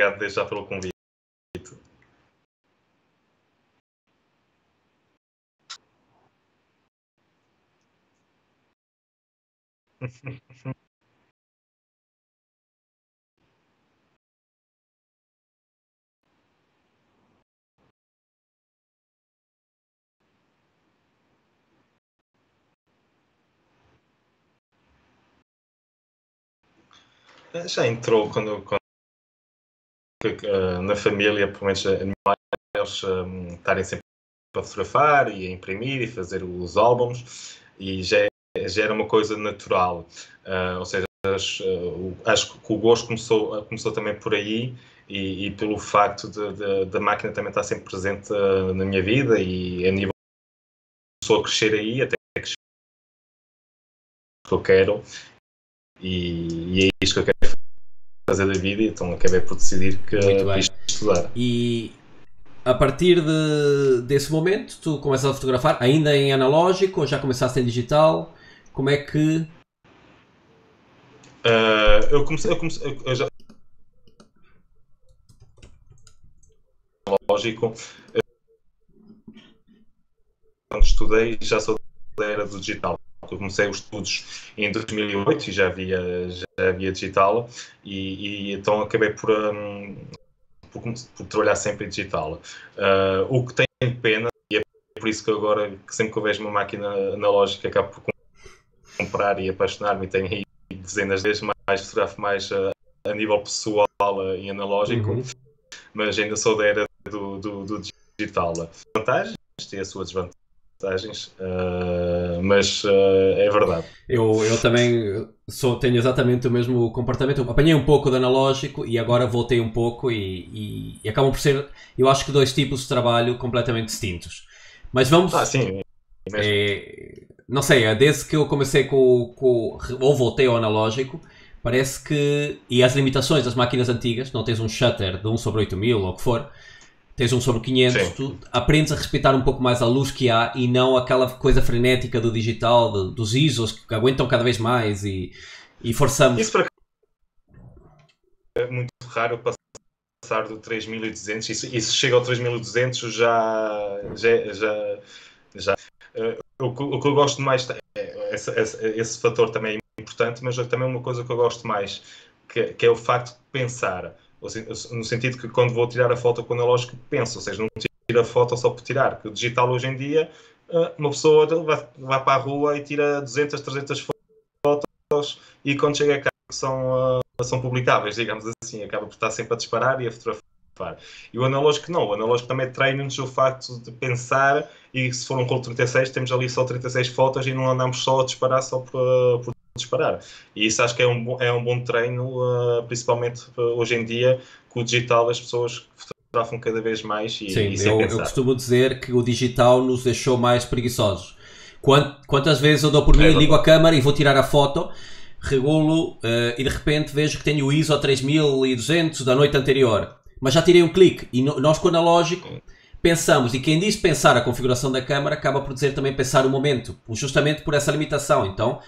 Obrigado já pelo convite. Já entrou quando, quando uh, na família, pelo menos eles um, estarem sempre a fotografar e a imprimir e fazer os álbuns e já, é, já era uma coisa natural. Uh, ou seja, acho, uh, acho que o gosto começou, começou também por aí e, e pelo facto da máquina também estar sempre presente na minha vida e a nível começou a crescer aí até que eu quero e, e, é isto que eu quero fazer da vida, então acabei por decidir que quis estudar. E a partir de, desse momento, tu começas a fotografar ainda em analógico ou já começaste em digital? Como é que. Uh, eu comecei. Eu comecei eu já... Analógico. Quando estudei, já sou da era do digital eu comecei os estudos em 2008 e já havia, já havia digital e, e então acabei por, um, por, por, trabalhar sempre em digital. Uh, o que tem pena, e é por isso que agora, que sempre que eu vejo uma máquina analógica, acabo por comprar e apaixonar-me e tenho aí dezenas de vezes mais, fotografo mais uh, a nível pessoal uh, em analógico, uhum. mas ainda sou da era do, do, do digital. Vantagens tem a sua desvantagem vantagens, uh, mas uh, é verdade. Eu, eu também sou, tenho exatamente o mesmo comportamento. Apanhei um pouco de analógico e agora voltei um pouco e, e, e, acabam por ser, eu acho que dois tipos de trabalho completamente distintos. Mas vamos. Ah, sim. É, não sei, é desde que eu comecei com, com. ou voltei ao analógico, parece que. E as limitações das máquinas antigas, não tens um shutter de 1 sobre 8000 ou o que for tens um sobre 500, Sim. tu aprendes a respeitar um pouco mais a luz que há e não aquela coisa frenética do digital, de, dos ISOs que aguentam cada vez mais e, e forçamos. Isso para é muito raro passar do 3200, isso, isso chega ao 3200 já. já, já, já. O, que eu gosto mais, é, esse, esse, esse fator também é importante, mas também uma coisa que eu gosto mais, que, que é o facto de pensar. No sentido que quando vou tirar a foto com o analógico penso, ou seja, não tiro a foto só por tirar, porque o digital hoje em dia eh, uma pessoa vai, vai para a rua e tira 200, 300 fotos e quando chega a casa são, uh, são publicáveis, digamos assim, acaba por estar sempre a disparar e a fotografar. E o analógico não, o analógico também treina-nos o facto de pensar e se for um rolo 36 temos ali só 36 fotos e não andamos só a disparar só por, uh, por disparar. E isso acho que é um, bom, é um bom treino, uh, principalmente uh, hoje em dia, com o digital as pessoas fotografam cada vez mais e, Sim, e eu, eu, costumo dizer que o digital nos deixou mais preguiçosos. Quantas vezes eu dou por mim, é ligo a câmera e vou tirar a foto, regulo uh, e de repente vejo que tenho o ISO 3200 da noite anterior, mas já tirei um clique e no, nós com o analógico pensamos, e quem diz pensar a configuração da câmera acaba por dizer também pensar o momento, justamente por essa limitação. Então,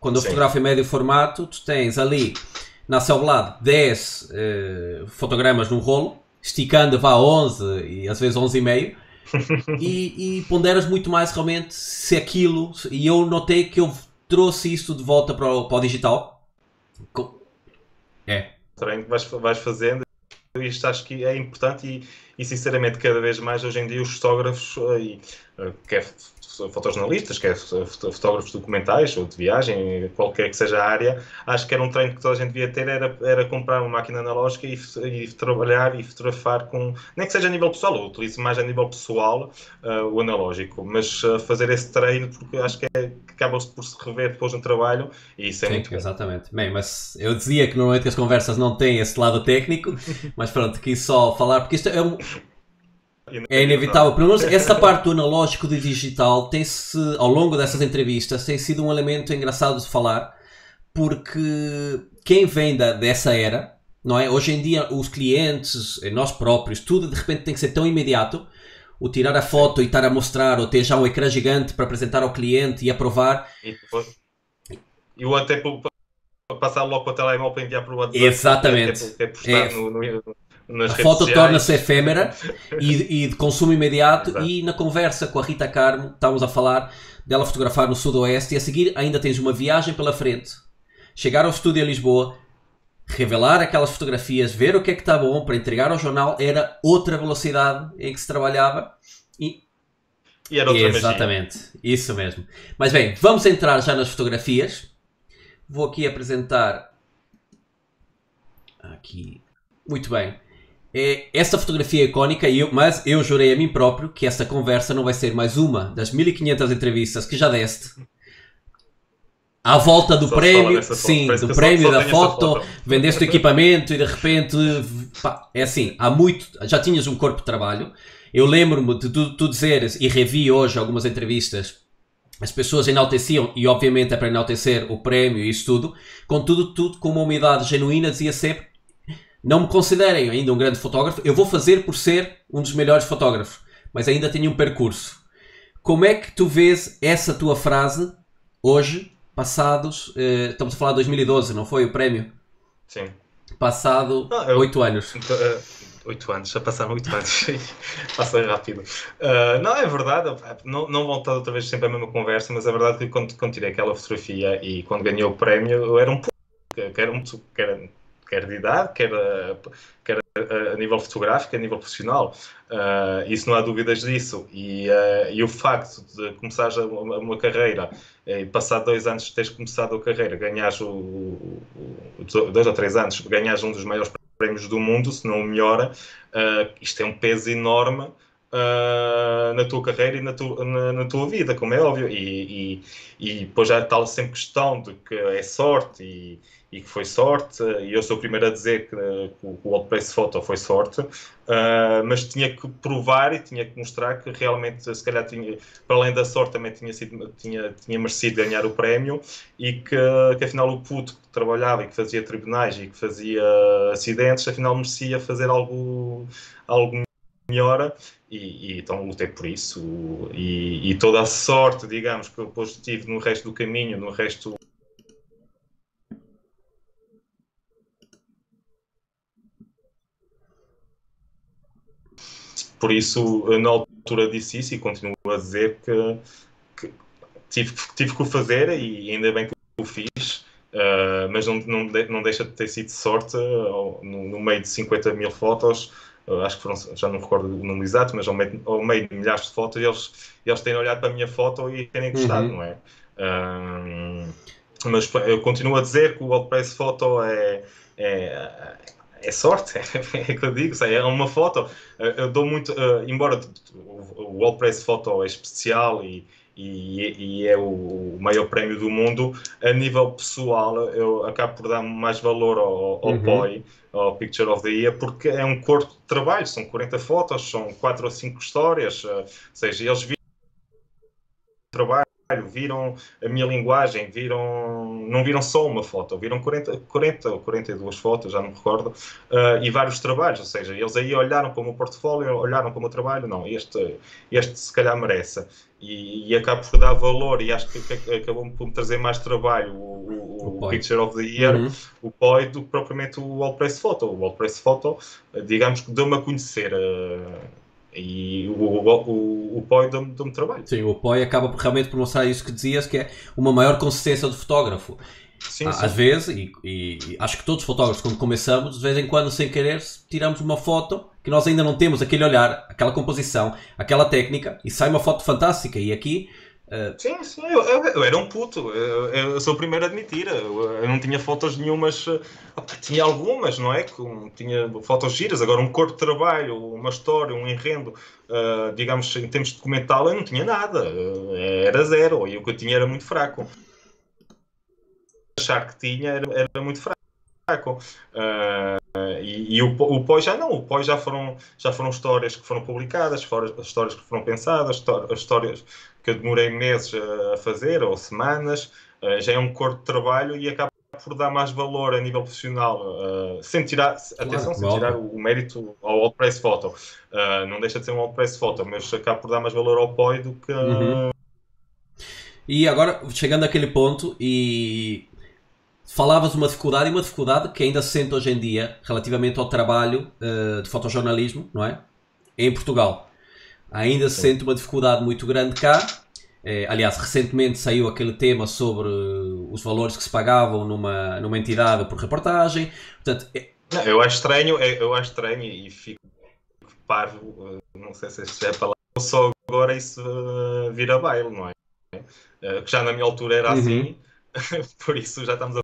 quando eu fotografo em médio formato, tu tens ali na lado 10 uh, fotogramas num rolo, esticando vá 11 e às vezes 11 e meio. e, e ponderas muito mais realmente se aquilo. E eu notei que eu trouxe isso de volta para o, para o digital. É. Vais, vais fazendo isto acho que é importante e, e, sinceramente cada vez mais hoje em dia os fotógrafos eh, e, eh, quer fotojornalistas, quer fotógrafos documentais ou de viagem, qualquer que seja a área, acho que era um treino que toda a gente devia ter, era, era comprar uma máquina analógica e, e trabalhar e fotografar com, nem que seja a nível pessoal, eu utilizo mais a nível pessoal uh, o analógico, mas uh, fazer esse treino porque acho que, é, que acaba por se rever depois no trabalho e isso é Sim, muito exatamente. Bem, mas eu dizia que normalmente as conversas não têm esse lado técnico, mas pronto, quis só falar, porque isto é um É inevitável. Pelo menos essa parte do analógico do digital tem-se, ao longo dessas entrevistas, tem sido um elemento engraçado de falar, porque quem vem da, dessa era, não é? Hoje em dia, os clientes, nós próprios, tudo de repente tem que ser tão imediato. O tirar a foto e estar a mostrar, ou ter já um ecrã gigante para apresentar ao cliente e aprovar. E eu até passar logo para o telemóvel para enviar para o WhatsApp. Exatamente. Até, até postar é. no, no, nas a foto torna-se efêmera e, e, de consumo imediato. Exato. E na conversa com a Rita Carmo, estávamos a falar dela fotografar no Sudoeste e a seguir ainda tens uma viagem pela frente. Chegar ao estúdio em Lisboa, revelar aquelas fotografias, ver o que é que está bom para entregar ao jornal, era outra velocidade em que se trabalhava. E, e era outra Exatamente, magia. isso mesmo. Mas bem, vamos entrar já nas fotografias. Vou aqui apresentar. Aqui. Muito bem. É, esta fotografia icónica, eu, mas eu jurei a mim próprio que esta conversa não vai ser mais uma das 1500 entrevistas que já deste. À volta do só prémio, sim, do prémio, da foto, foto, vendeste o equipamento e de repente, pá, é assim, há muito, já tinhas um corpo de trabalho. Eu lembro-me de tu, tu dizeres, e revi hoje algumas entrevistas, as pessoas enalteciam, e obviamente é para enaltecer o prémio e isso tudo, contudo, tudo com uma umidade genuína, dizia sempre: não me considerem ainda um grande fotógrafo, eu vou fazer por ser um dos melhores fotógrafos, mas ainda tenho um percurso. Como é que tu vês essa tua frase hoje, passados, eh, estamos a falar de 2012, não foi o prémio? Sim. Passado oito anos. Então, uh, oito anos, já passaram oito anos, passa rápido. Uh, não, é verdade, não, não outra vez sempre a mesma conversa, mas é verdade que quando, quando tirei aquela fotografia e quando ganhei o prémio, eu era um pouco, que era, um, que era quer de idade, quer, quer a, a nível fotográfico, a nível profissional. Uh, isso não há dúvidas disso. E, uh, e o facto de começares uma, uma carreira e passado dois anos de teres começado a carreira, ganhares o, o, dois ou três anos, ganhares um dos maiores prémios do mundo, se não o uh, isto é um peso enorme. Uh, na tua carreira e na, tu, na, na, tua vida, como é óbvio, e, e, e depois já está sempre questão de que é sorte e, e que foi sorte, e eu sou o primeiro a dizer que, que o WordPress Photo foi sorte, uh, mas tinha que provar e tinha que mostrar que realmente, se calhar, tinha, para além da sorte, também tinha, sido, tinha, tinha merecido ganhar o prémio. E que, que afinal o puto que trabalhava e que fazia tribunais e que fazia acidentes, afinal merecia fazer algo, algo melhor e, e, então lutei por isso e, e, toda a sorte, digamos, que eu depois tive no resto do caminho, no resto Por isso, na altura disse isso e continuo a dizer que, que tive, tive que o fazer e ainda bem que o fiz, uh, mas não, não, não deixa de ter sido sorte uh, no, no, meio de 50 mil fotos. Acho que foram, já não recordo o número exato, mas ao meio, ao meio de milhares de fotos, eles, eles terem olhado para a minha foto e terem gostado, uhum. não é? mas eu continuo a dizer que o WordPress Photo é, é, é sorte, é, que eu digo, é uma foto. Eu dou muito, uh, embora o WordPress Photo é especial e, e, e, é o maior prémio do mundo, a nível pessoal eu acabo por dar mais valor ao, ao uhum. POI, ao Picture of the Year, porque é um corpo de trabalho, são 40 fotos, são 4 ou 5 histórias, uh, ou seja, eles viram trabalho viram a minha linguagem, viram, não viram só uma foto, viram 40, 40 ou 42 fotos, já não me recordo, uh, e vários trabalhos, ou seja, eles aí olharam para o meu portfólio, olharam para o meu trabalho, não, este, este se calhar merece. E, e acabo por dar valor, e acho que, que acabou por me trazer mais trabalho o, o, o Picture of the Year, uhum. o POI, do que propriamente o Allpress Photo. O Allpress Photo, digamos que deu-me a conhecer. Uh, e o, o, o POI dá-me trabalho. Sim, o POI acaba realmente por mostrar isso que dizias, que é uma maior consistência do fotógrafo. Sim, Às sim. vezes, e, e, e, acho que todos os fotógrafos, quando começamos, de vez em quando, sem querer, tiramos uma foto que nós ainda não temos aquele olhar, aquela composição, aquela técnica, e sai uma foto fantástica. E aqui Uh... Sim, sim, eu, eu, eu, era um puto, eu, eu, sou o primeiro a admitir. Eu, não tinha fotos nenhumas, opa, tinha algumas, não é? Com, tinha fotos giras, agora um corpo de trabalho, uma história, um enrendo, uh, digamos, em termos de documental, eu não tinha nada, uh, era zero, e o que eu tinha era muito fraco. Achar que tinha era, era muito fraco. Uh, e, e o, o pós já não, o pós já foram, já foram histórias que foram publicadas, fora, histórias que foram pensadas, histórias que eu demorei meses a fazer ou semanas, uh, já é um corpo de trabalho e acaba por dar mais valor a nível profissional, uh, sem tirar, claro, atenção, sem tirar o, o, mérito ao All Press Photo. Uh, não deixa de ser um All Press Photo, mas acaba por dar mais valor ao POI do que. Uhum. E agora, chegando àquele ponto, e falavas uma dificuldade, e uma dificuldade que ainda se sente hoje em dia, relativamente ao trabalho uh, de fotojornalismo, não é? Em Portugal. Ainda se sente uma dificuldade muito grande cá, é, aliás, recentemente saiu aquele tema sobre os valores que se pagavam numa, numa entidade por reportagem. Portanto, é... não, eu acho estranho, é, eu acho estranho e fico parvo, eh, não sei se esta é a palavra, só agora isso vira baile, não é? Que já na minha altura era uhum. assim, por isso já estamos a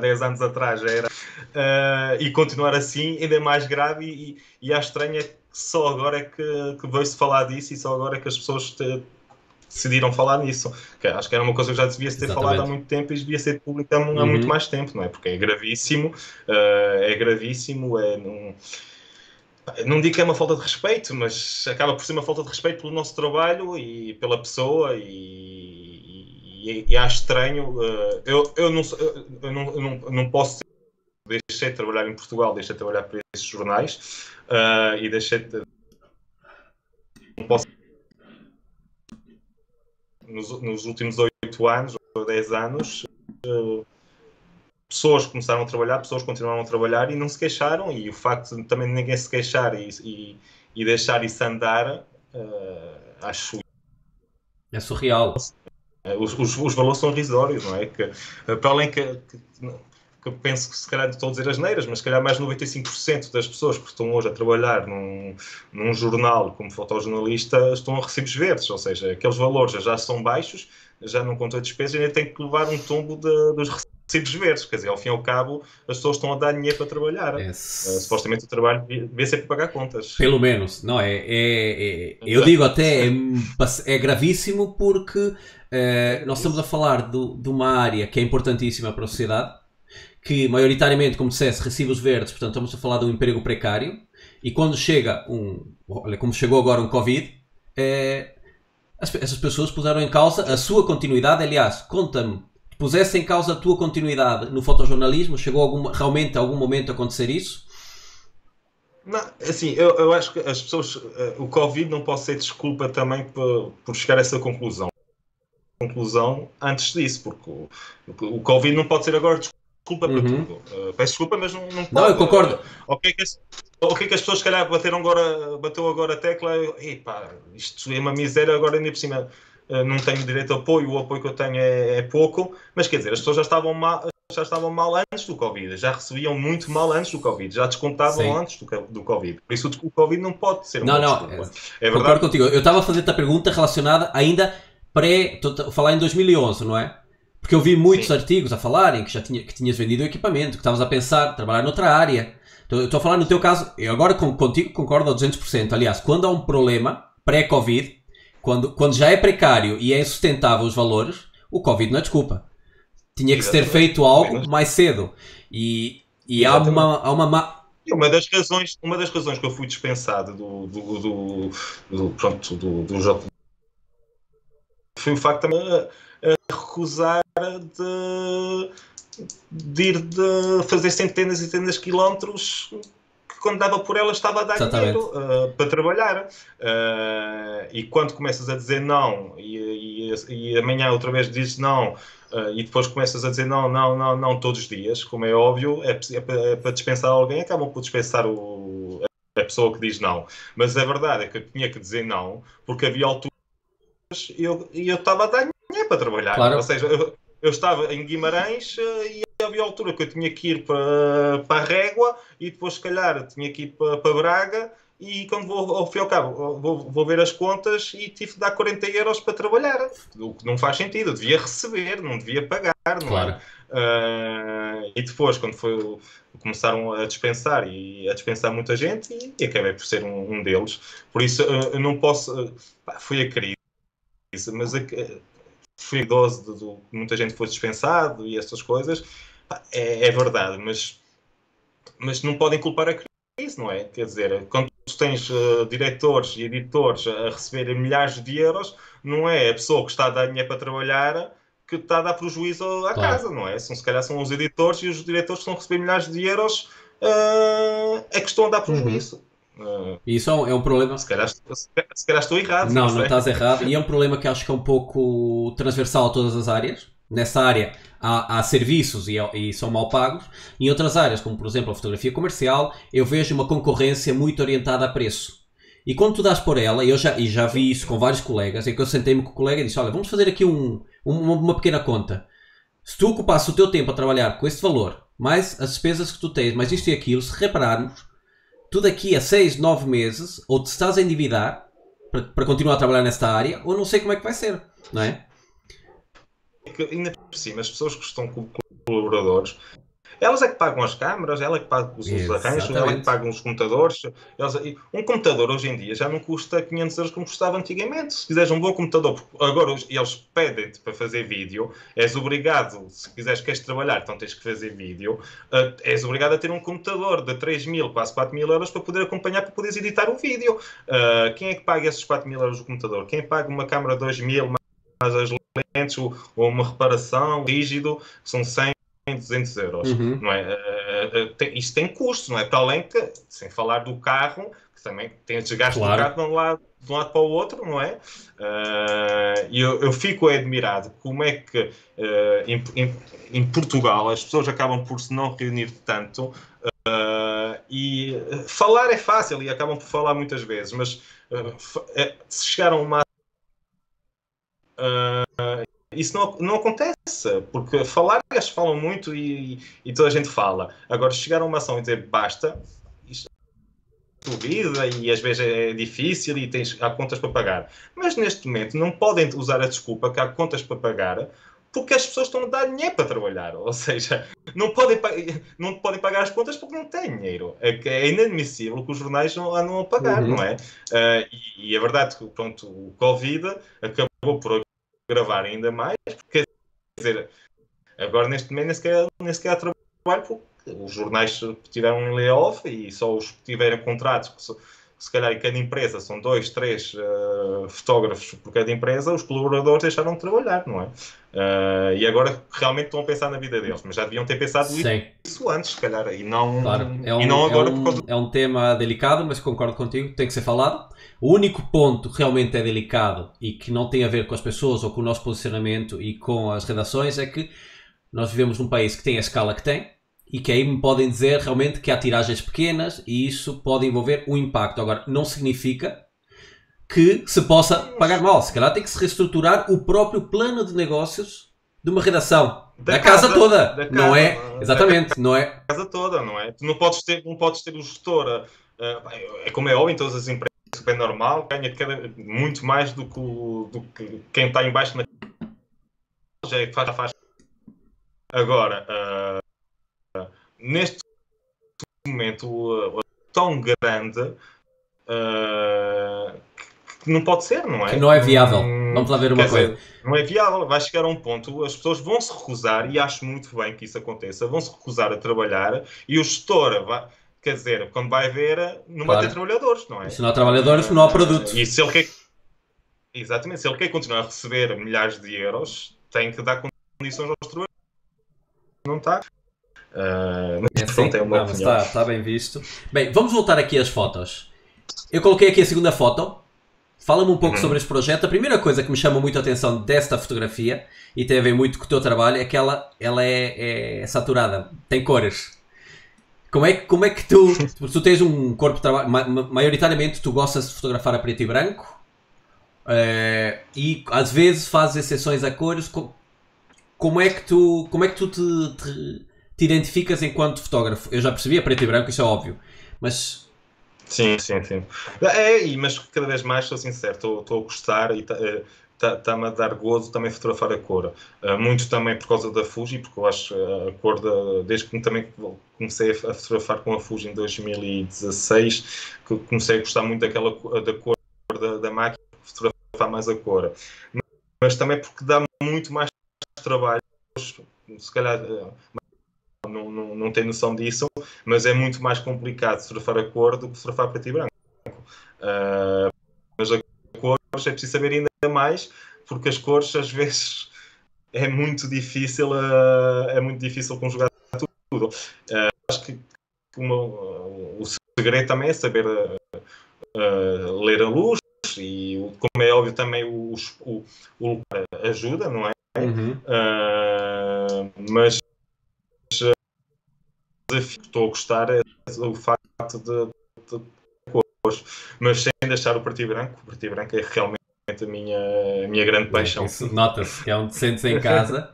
10 anos atrás já era, uh, e continuar assim ainda é mais grave e, e acho estranho é que só agora é que, que veio-se falar disso e só agora é que as pessoas te, decidiram falar nisso. Que acho que era uma coisa que já devia ser Exatamente. falado há muito tempo e devia ser pública há, uhum. muito mais tempo, não é? Porque é gravíssimo, uh, é gravíssimo, é num... Não digo que é uma falta de respeito, mas acaba por ser uma falta de respeito pelo nosso trabalho e pela pessoa e, e, e acho estranho. Uh, eu, eu, não, eu, não, eu não, não posso deixei de trabalhar em Portugal, deixei de trabalhar para esses jornais uh, e deixei de. Não posso nos, nos últimos oito anos ou dez anos, uh, pessoas começaram a trabalhar, pessoas continuaram a trabalhar e não se queixaram. E o facto de também ninguém se queixar e, e, e deixar isso andar, uh, acho. É surreal. Os, os, os, valores são risórios, não é? Que, para além que, que que eu penso que se calhar estou a dizer as neiras, mas se calhar mais de 95% das pessoas que estão hoje a trabalhar num, num jornal como fotojornalista estão a recibos verdes, ou seja, aqueles valores já são baixos, já não contam a despesa e ainda tem que levar um tombo de, dos recibos verdes, quer dizer, ao fim e ao cabo as pessoas estão a dar dinheiro para trabalhar. É. Uh, supostamente o trabalho devia ser para pagar contas. Pelo menos, não é? é, é eu digo até, é, é gravíssimo porque uh, nós estamos a falar do, de uma área que é importantíssima para a sociedade, que maioritariamente, como dissesse, recibos verdes, portanto estamos a falar de um emprego precário, e quando chega um, olha, como chegou agora um Covid, é, essas pessoas puseram em causa a sua continuidade, aliás, conta-me, pusesse em causa a tua continuidade no fotojornalismo, chegou alguma, realmente a algum momento a acontecer isso? Não, assim, eu, eu acho que as pessoas, uh, o Covid não pode ser desculpa também por, por chegar a essa conclusão. Conclusão antes disso, porque o, o Covid não pode ser agora desculpa desculpa uhum. para tudo. Uh, peço desculpa, mas não, não, não eu concordo. Uh, ok, é que as, okay, que as pessoas, se calhar, bateram agora, bateu agora a tecla, e pá, isto é uma miséria, agora ainda por cima uh, não tenho direito a apoio, o apoio que eu tenho é, é, pouco, mas quer dizer, as pessoas já estavam mal. Já estavam mal antes do Covid, já recebiam muito mal antes do Covid, já descontavam Sim. antes do, do Covid. Por isso o Covid não pode ser uma não, não, desculpa. É, é verdade. contigo. Eu estava a fazer-te a pergunta relacionada ainda pré. Estou a falar em 2011, não é? Porque eu vi muitos Sim. artigos a falarem que já tinha, que tinhas vendido o equipamento, que estavas a pensar trabalhar noutra área. Estou a falar no teu caso, eu agora contigo concordo ao 200%. Aliás, quando há um problema pré-Covid, quando, quando já é precário e é insustentável os valores, o Covid não é desculpa. Tinha que se ter feito algo mais cedo. E, e há uma, há uma uma das razões, uma das razões que eu fui dispensado do, do, do, do pronto, do, do jogo foi o facto também recusar de, de ir de fazer centenas e centenas de quilómetros que quando dava por ela estava a dar Exatamente. dinheiro uh, para trabalhar. Uh, e quando começas a dizer não e, e, e amanhã outra vez dizes não uh, e depois começas a dizer não, não, não, não todos os dias, como é óbvio, é, é, para, é para dispensar alguém, acabam por dispensar o, a pessoa que diz não. Mas a verdade é que eu tinha que dizer não porque havia alturas e eu, eu estava a dar dinheiro para trabalhar. Claro. Ou seja, eu, eu, estava em Guimarães eh, e havia altura que eu tinha que ir para, para a Régua e depois, se calhar, tinha que ir para, para Braga. E quando vou ao fim ao cabo, vou, vou ver as contas e tive de dar 40 euros para trabalhar. O que não faz sentido. Eu devia receber, não devia pagar. Não é? claro. Uh, e depois, quando foi, começaram a dispensar e a dispensar muita gente, e, e acabei por ser um, um deles. Por isso, uh, eu não posso. Uh, pá, foi a crise mas a, fui idoso de, de, muita gente foi dispensado e essas coisas. é, é verdade, mas, mas não podem culpar a crise, não é? Quer dizer, quando tu tens uh, diretores e editores a receberem milhares de euros, não é a pessoa que está a dar dinheiro para trabalhar que está a dar prejuízo à claro. casa, não é? São, se calhar são os editores e os diretores que estão a receber milhares de euros uh, é que estão a dar prejuízo. Uhum. Uh, Isso é um problema. Se calhar, se calhar estou errado. Não, não, não estás errado. E é um problema que acho que é um pouco transversal a todas as áreas. Nessa área há, há serviços e, e, são mal pagos. Em outras áreas, como por exemplo a fotografia comercial, eu vejo uma concorrência muito orientada a preço. E quando tu dás por ela, eu já, e já vi isso com vários colegas, é que eu sentei-me com o colega e disse: Olha, vamos fazer aqui um, uma, uma pequena conta. Se tu ocupasses o teu tempo a trabalhar com esse valor, mais as despesas que tu tens, mais isto e aquilo, se repararmos, tu daqui a 6, 9 meses, ou te estás a endividar para, para continuar a trabalhar nesta área, ou não sei como é que vai ser, não é? Ainda por cima, as pessoas que estão como colaboradores elas é que pagam as câmaras, ela é que paga os, os arranjos, ela é que paga os computadores. Elas, um computador hoje em dia já não custa 500 euros como custava antigamente. Se quiseres um bom computador, agora eles pedem-te para fazer vídeo, és obrigado, se quiseres queres trabalhar, então tens que fazer vídeo, uh, és obrigado a ter um computador de 3 mil, quase 4 mil euros para poder acompanhar, para poderes editar o vídeo. Uh, quem é que paga esses 4 mil euros do computador? Quem paga uma câmara de 2 mil, mais as lentes, ou, ou uma reparação rígido, são 100 200 euros, uhum. não é? Uh, uh, tem, isso tem custo, não é? Para além que, sem falar do carro, que também tem desgaste claro. do carro de um, lado, de um lado para o outro, não é? Uh, e eu, eu, fico admirado como é que em, em, em, Portugal as pessoas acabam por se não reunir tanto e falar é fácil e acabam por falar muitas vezes, mas se chegaram a uma isso não, não acontece, porque falar, eles falam muito e, e, toda a gente fala. Agora, chegar a uma ação e dizer basta, isto é vida e às vezes é difícil e tens, há contas para pagar. Mas neste momento não podem usar a desculpa que há contas para pagar porque as pessoas estão a dar dinheiro para trabalhar. Ou seja, não podem, não podem pagar as contas porque não têm dinheiro. É, é inadmissível que os jornais não andam a pagar, uhum. não é? Uh, e, e é verdade que pronto, o Covid acabou por gravar ainda mais, quer dizer, agora neste momento nem sequer, nem sequer há trabalho, porque os jornais tiveram um layoff e só os que tiverem contratos, que se calhar em cada empresa são dois, três uh, fotógrafos por cada empresa, os colaboradores deixaram de trabalhar, não é? Uh, e agora realmente estão a pensar na vida deles, mas já deviam ter pensado Sim. isso antes, se calhar, e não, claro. é um, e não agora é um, causa... é um tema delicado, mas concordo contigo, tem que ser falado. O único ponto que realmente é delicado e que não tem a ver com as pessoas ou com o nosso posicionamento e com as redações é que nós vivemos num país que tem a escala que tem e que aí me podem dizer realmente que há tiragens pequenas e isso pode envolver um impacto. Agora, não significa que se possa pagar mal. Se calhar tem que se reestruturar o próprio plano de negócios de uma redação. Da, da casa, casa, toda. Da casa, não é? Exatamente, não é? Da casa toda, não é? Tu não podes ter, não podes ter o gestor. Uh, é como é óbvio em todas as empresas super normal, ganha cada, muito mais do que, do que quem está embaixo na já é que faz. Agora, uh, neste momento uh, tão grande uh, que não pode ser, não é? Que não é viável. Vamos lá ver uma coisa. Dizer, não é viável. Vai chegar a um ponto, as pessoas vão se recusar, e acho muito bem que isso aconteça, vão se recusar a trabalhar e o gestor vai Quer dizer, quando vai ver, não claro. vai ter trabalhadores, não é? Se não há trabalhadores, não há produto. E se ele quer. Exatamente, se ele quer continuar a receber milhares de euros, tem que dar condições aos trabalhadores. Não está. Uh, é assim? tem uma não, está, está bem visto. Bem, vamos voltar aqui às fotos. Eu coloquei aqui a segunda foto. Fala-me um pouco uhum. sobre este projeto. A primeira coisa que me chama muito a atenção desta fotografia, e tem a ver muito com o teu trabalho, é que ela, ela é, é saturada, tem cores. Como é, como é que tu, tu tens um corpo de trabalho, maioritariamente tu gostas de fotografar a preto e branco uh, e às vezes fazes exceções a cores. Como é que tu, como é que tu te, te, te identificas enquanto fotógrafo? Eu já percebi a preto e branco, isso é óbvio, mas Sim, sim, sim. É, mas cada vez mais, sou sincero, estou a gostar e uh, está-me a dar gozo também fotografar a cor. Uh, muito também por causa da Fuji, porque eu acho a cor, da, desde que também comecei a fotografar com a Fuji em 2016, que comecei a gostar muito daquela da cor da, da máquina, fotografar mais a cor. Mas também porque dá muito mais trabalho, se calhar não, não, não tem noção disso, mas é muito mais complicado surfar a cor do que surfar preto e branco. Uh, mas a cor é preciso saber ainda mais, porque as cores às vezes é muito difícil, uh, é muito difícil conjugar tudo. Uh, acho que uma, o segredo também é saber ler a luz e, como é óbvio, também o, o, o ajuda, não é? Uhum. mas estou a gostar é o facto de, de, de cores, mas sem deixar o preto e branco. O preto e branco é realmente a minha, a minha grande paixão. Nota-se que é onde te sentes em casa.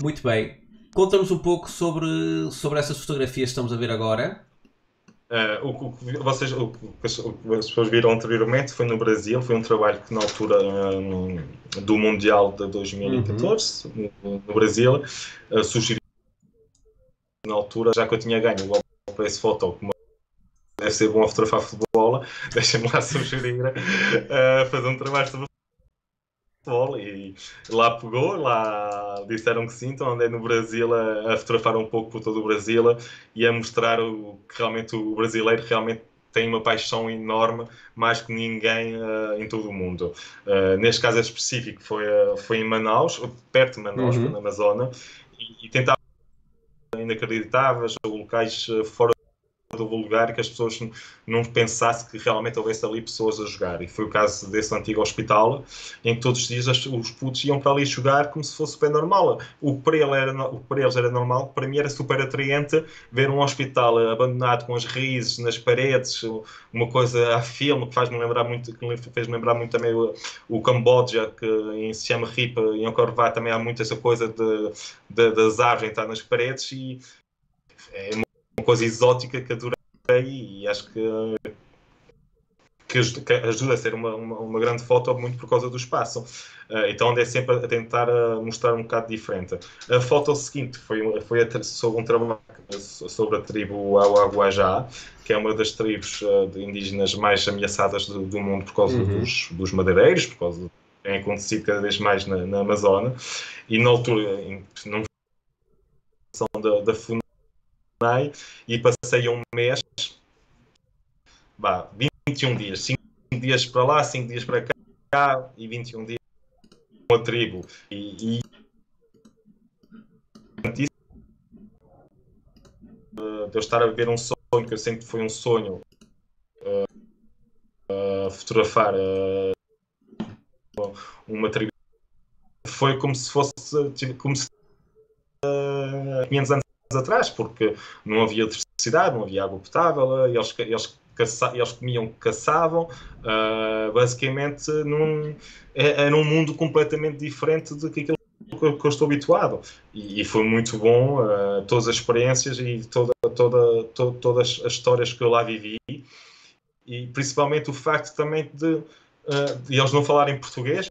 Muito bem. Conta-nos um pouco sobre, sobre essas fotografias que estamos a ver agora. Uh, o, que vocês, o, que as pessoas viram anteriormente foi no Brasil, foi um trabalho que na altura um, do Mundial de 2014, uhum. no, no, Brasil, uh, sugeriu na altura, já que eu tinha ganho o esse foto, como deve ser bom a fotografar futebol, deixa-me lá sugerir uh, fazer um trabalho sobre futebol e lá pegou, lá disseram que sim, então andei no Brasil a, a fotografar um pouco por todo o Brasil e a mostrar o, que realmente o brasileiro realmente tem uma paixão enorme, mais que ninguém uh, em todo o mundo. Uh, neste caso específico foi, foi em Manaus, perto de Manaus, uhum. na Amazônia, e, e tentava inacreditáveis, locais fora vulgar que as pessoas não pensassem que realmente houvesse ali pessoas a jogar. E foi o caso desse antigo hospital, em que todos os dias os putos iam para ali jogar como se fosse super normal. O que para, ele era, o para eles era normal, para mim era super atraente ver um hospital abandonado com as raízes nas paredes, uma coisa a filme que faz-me lembrar muito, que fez-me lembrar muito também o, o Camboja, que em se chama Ripa, em Angkor Wat também há muito essa coisa de, de, das árvores entrar nas paredes e é coisa exótica que adorei e acho que, que, ajuda a ser uma, uma, uma, grande foto muito por causa do espaço. Uh, então andei sempre a tentar uh, mostrar um bocado diferente. A foto seguinte foi, foi sobre um trabalho sobre a tribo Aguajá, que é uma das tribos uh, indígenas mais ameaçadas do, do mundo por causa uhum. dos, dos madeireiros, por causa do que tem acontecido cada vez mais na, na Amazônia. E na altura, em, não da, da e passei um mês, bah, 21 dias, 5 dias para lá, 5 dias para cá e 21 dias com a tribo. E, e de eu estar a viver um sonho que eu sempre foi um sonho uh, uh, fotografar uh, uma tribo foi como se fosse tipo, como se uh, 500 anos atrás, porque não havia eletricidade, não havia água potável, eles, eles, caça, eles comiam, caçavam, uh, basicamente num, é, era um mundo completamente diferente do que aquilo que eu estou habituado. E, e foi muito bom, uh, todas as experiências e toda, toda, to, todas as histórias que eu lá vivi, e principalmente o facto também de, uh, de eles não falarem português,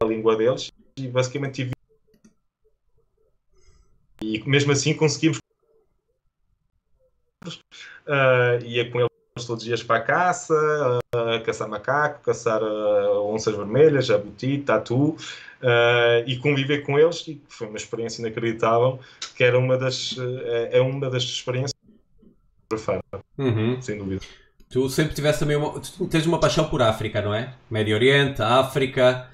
a língua deles, e basicamente tive e mesmo assim conseguimos. Uh, ia com eles todos os dias para a caça, uh, caçar macaco, caçar uh, onças vermelhas, jabuti, tatu, uh, e conviver com eles. E foi uma experiência inacreditável, que era uma das, é uma das experiências uhum. sem dúvida. Tu sempre tiveste também uma, tens uma paixão por África, não é? Médio Oriente, África.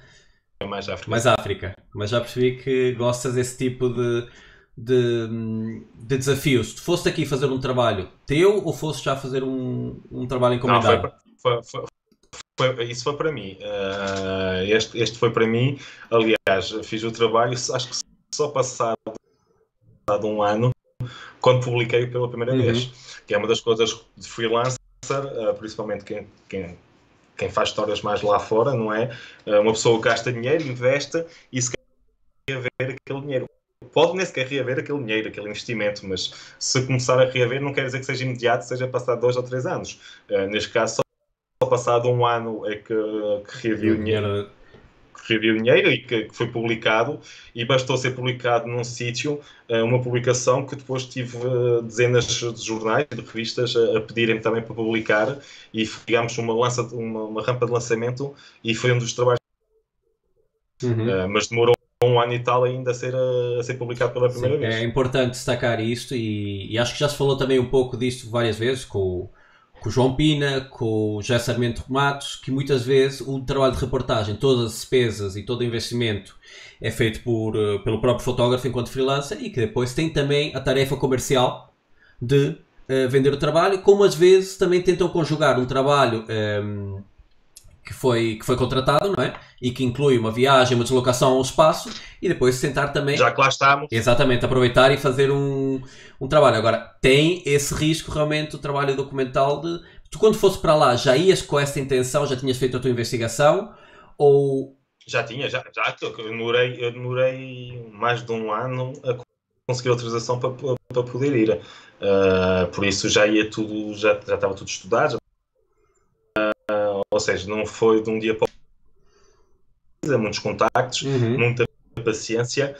É mais África. Mais África. Mas já percebi que gostas desse tipo de, de, de desafios. Se fosse aqui fazer um trabalho teu ou fosse já fazer um, um trabalho em comunidade? Não, foi, foi, foi, isso foi para mim. Uh, este, este foi para mim. Aliás, fiz o trabalho, acho que só passado, passado um ano, quando publiquei pela primeira uhum. vez. Que é uma das coisas de freelancer, uh, principalmente quem, quem, quem faz histórias mais lá fora, não é? Uh, uma pessoa gasta dinheiro, investe e se quer ver aquele dinheiro pode nem sequer reaver aquele dinheiro, aquele investimento, mas se começar a reaver não quer dizer que seja imediato, seja passado dois ou três anos. Uh, neste caso, só passado um ano é que, que reaviu o dinheiro. O dinheiro e que, foi publicado, e bastou ser publicado num sítio, uh, uma publicação que depois tive uh, dezenas de jornais, de revistas, a, a pedirem também para publicar, e digamos uma, lança, uma, uma rampa de lançamento, e foi um dos trabalhos. Uhum. mas demorou um ano e tal ainda a ser, a ser publicado pela primeira Sim, vez. É importante destacar isto e, e, acho que já se falou também um pouco disto várias vezes com o, com o João Pina, com o José Sarmento Matos, que muitas vezes o trabalho de reportagem, todas as despesas e todo o investimento é feito por, uh, pelo próprio fotógrafo enquanto freelancer e que depois tem também a tarefa comercial de uh, vender o trabalho, como às vezes também tentam conjugar um trabalho um, ehm, que foi, que foi contratado, não é? E que inclui uma viagem, uma deslocação a um espaço e depois tentar também. Já que lá estamos. Exatamente, aproveitar e fazer um, um trabalho. Agora, tem esse risco realmente o trabalho documental de. Tu, quando fosse para lá, já ias com essa intenção, já tinhas feito a tua investigação? Ou. Já tinha, já. já eu, demorei, eu demorei mais de um ano a conseguir autorização para, para poder ir. Uh, por isso já ia tudo, já, já estava tudo estudado, ou seja, não foi de um dia para o outro, muitos contactos, uhum. muita paciência,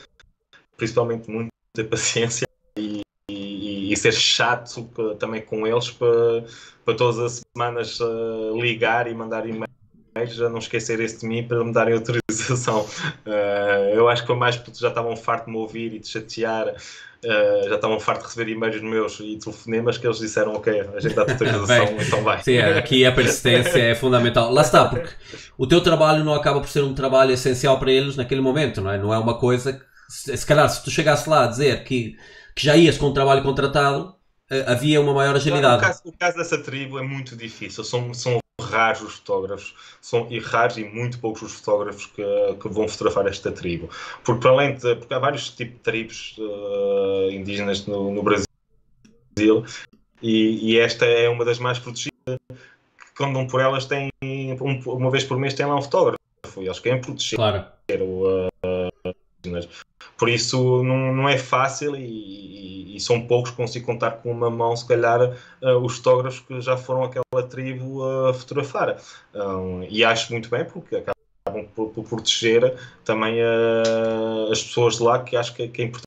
principalmente muita paciência e, e, e ser chato para, também com eles para, para todas as semanas uh, ligar e mandar e-mails já não esquecer esse de mim para me darem autorização. Uh, eu acho que foi mais porque já estavam farto de me ouvir e de chatear, uh, já estavam farto de receber e-mails meus e telefonemas que eles disseram: Ok, a gente dá autorização, então vai. Sim, é, aqui a persistência é fundamental. Lá está, porque o teu trabalho não acaba por ser um trabalho essencial para eles naquele momento, não é? Não é uma coisa que, se calhar, se tu chegasse lá a dizer que, que já ias com um trabalho contratado, uh, havia uma maior agilidade. o, caso, o caso dessa tribo é muito difícil. São, são raros os fotógrafos, são e raros e muito poucos os fotógrafos que, que vão fotografar esta tribo. Porque, para além de. Porque há vários tipos de tribos uh, indígenas no, no, Brasil e, e, esta é uma das mais protegidas. Que, quando dão por elas, têm. Um, uma vez por mês tem lá um fotógrafo e eles querem proteger. Claro. Uh, por isso não, não é fácil e, e, são poucos que consigo contar com uma mão, se calhar, uh, os fotógrafos que já foram aquela tribo a fotografar. E acho muito bem porque acabam por, por proteger também uh, as pessoas de lá que acho que, é importante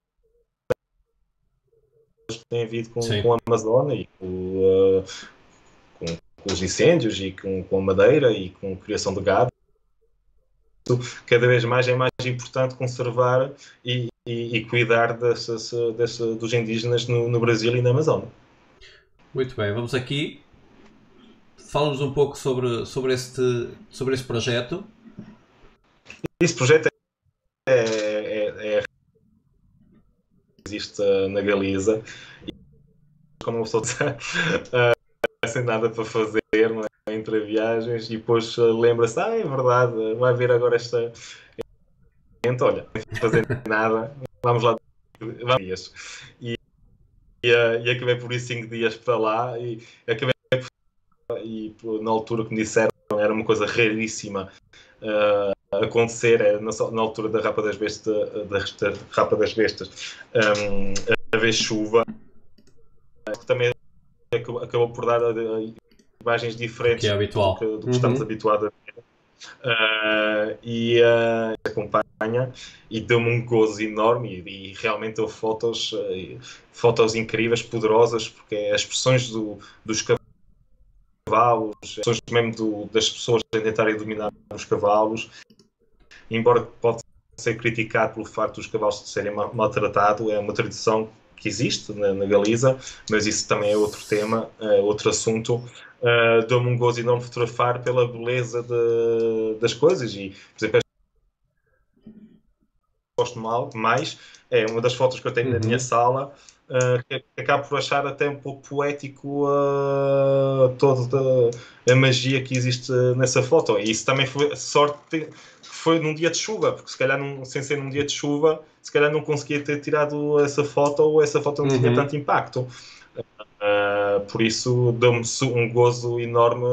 que têm havido com, com a Amazônia e com, uh, com, com, os incêndios e com, com a madeira e com a criação de gado cada vez mais é mais importante conservar e, e, e cuidar dos indígenas no, no, Brasil e na Amazônia. Muito bem, vamos aqui. Fala-nos um pouco sobre, sobre, este, sobre este projeto. Esse projeto é, é, é existe na Galiza e como uma pessoa uh, sem nada para fazer, não é? Entre viagens e depois eh, lembra-se, ah, é verdade, vai haver agora esta. Então, olha, não fazer nada, vamos lá, vamos dias. E, e, eh, e, acabei por ir 5 dias para lá e acabei por, e na altura que me disseram era uma coisa raríssima uh, acontecer, é, na, na, altura da Rapa das Bestas, da, da Rapa das Bestas, um, haver chuva, também acabou por dar imagens diferentes que é habitual. do que, do que uhum. estamos habituados a ver. Uh, e uh, acompanha e deu-me um gozo enorme e, e realmente deu fotos, uh, fotos incríveis, poderosas, porque é as expressões do, dos cavalos, as expressões mesmo do, das pessoas a tentarem dominar os cavalos, embora pode ser criticado pelo facto dos cavalos serem maltratados, é uma tradição que existe na, na Galiza, mas isso também é outro tema, é outro assunto. Uh, Deu-me um gozo enorme fotografar pela beleza de, das coisas e, por exemplo, gosto mal, mais, é uma das fotos que eu tenho uhum. na minha sala, uh, que acabo por achar até um pouco poético uh, toda a magia que existe nessa foto. E isso também foi sorte foi num dia de chuva, porque se calhar num, sem ser num dia de chuva, se calhar não conseguia ter tirado essa foto ou essa foto não uhum. tinha tanto impacto. Uh, por isso deu-me um gozo enorme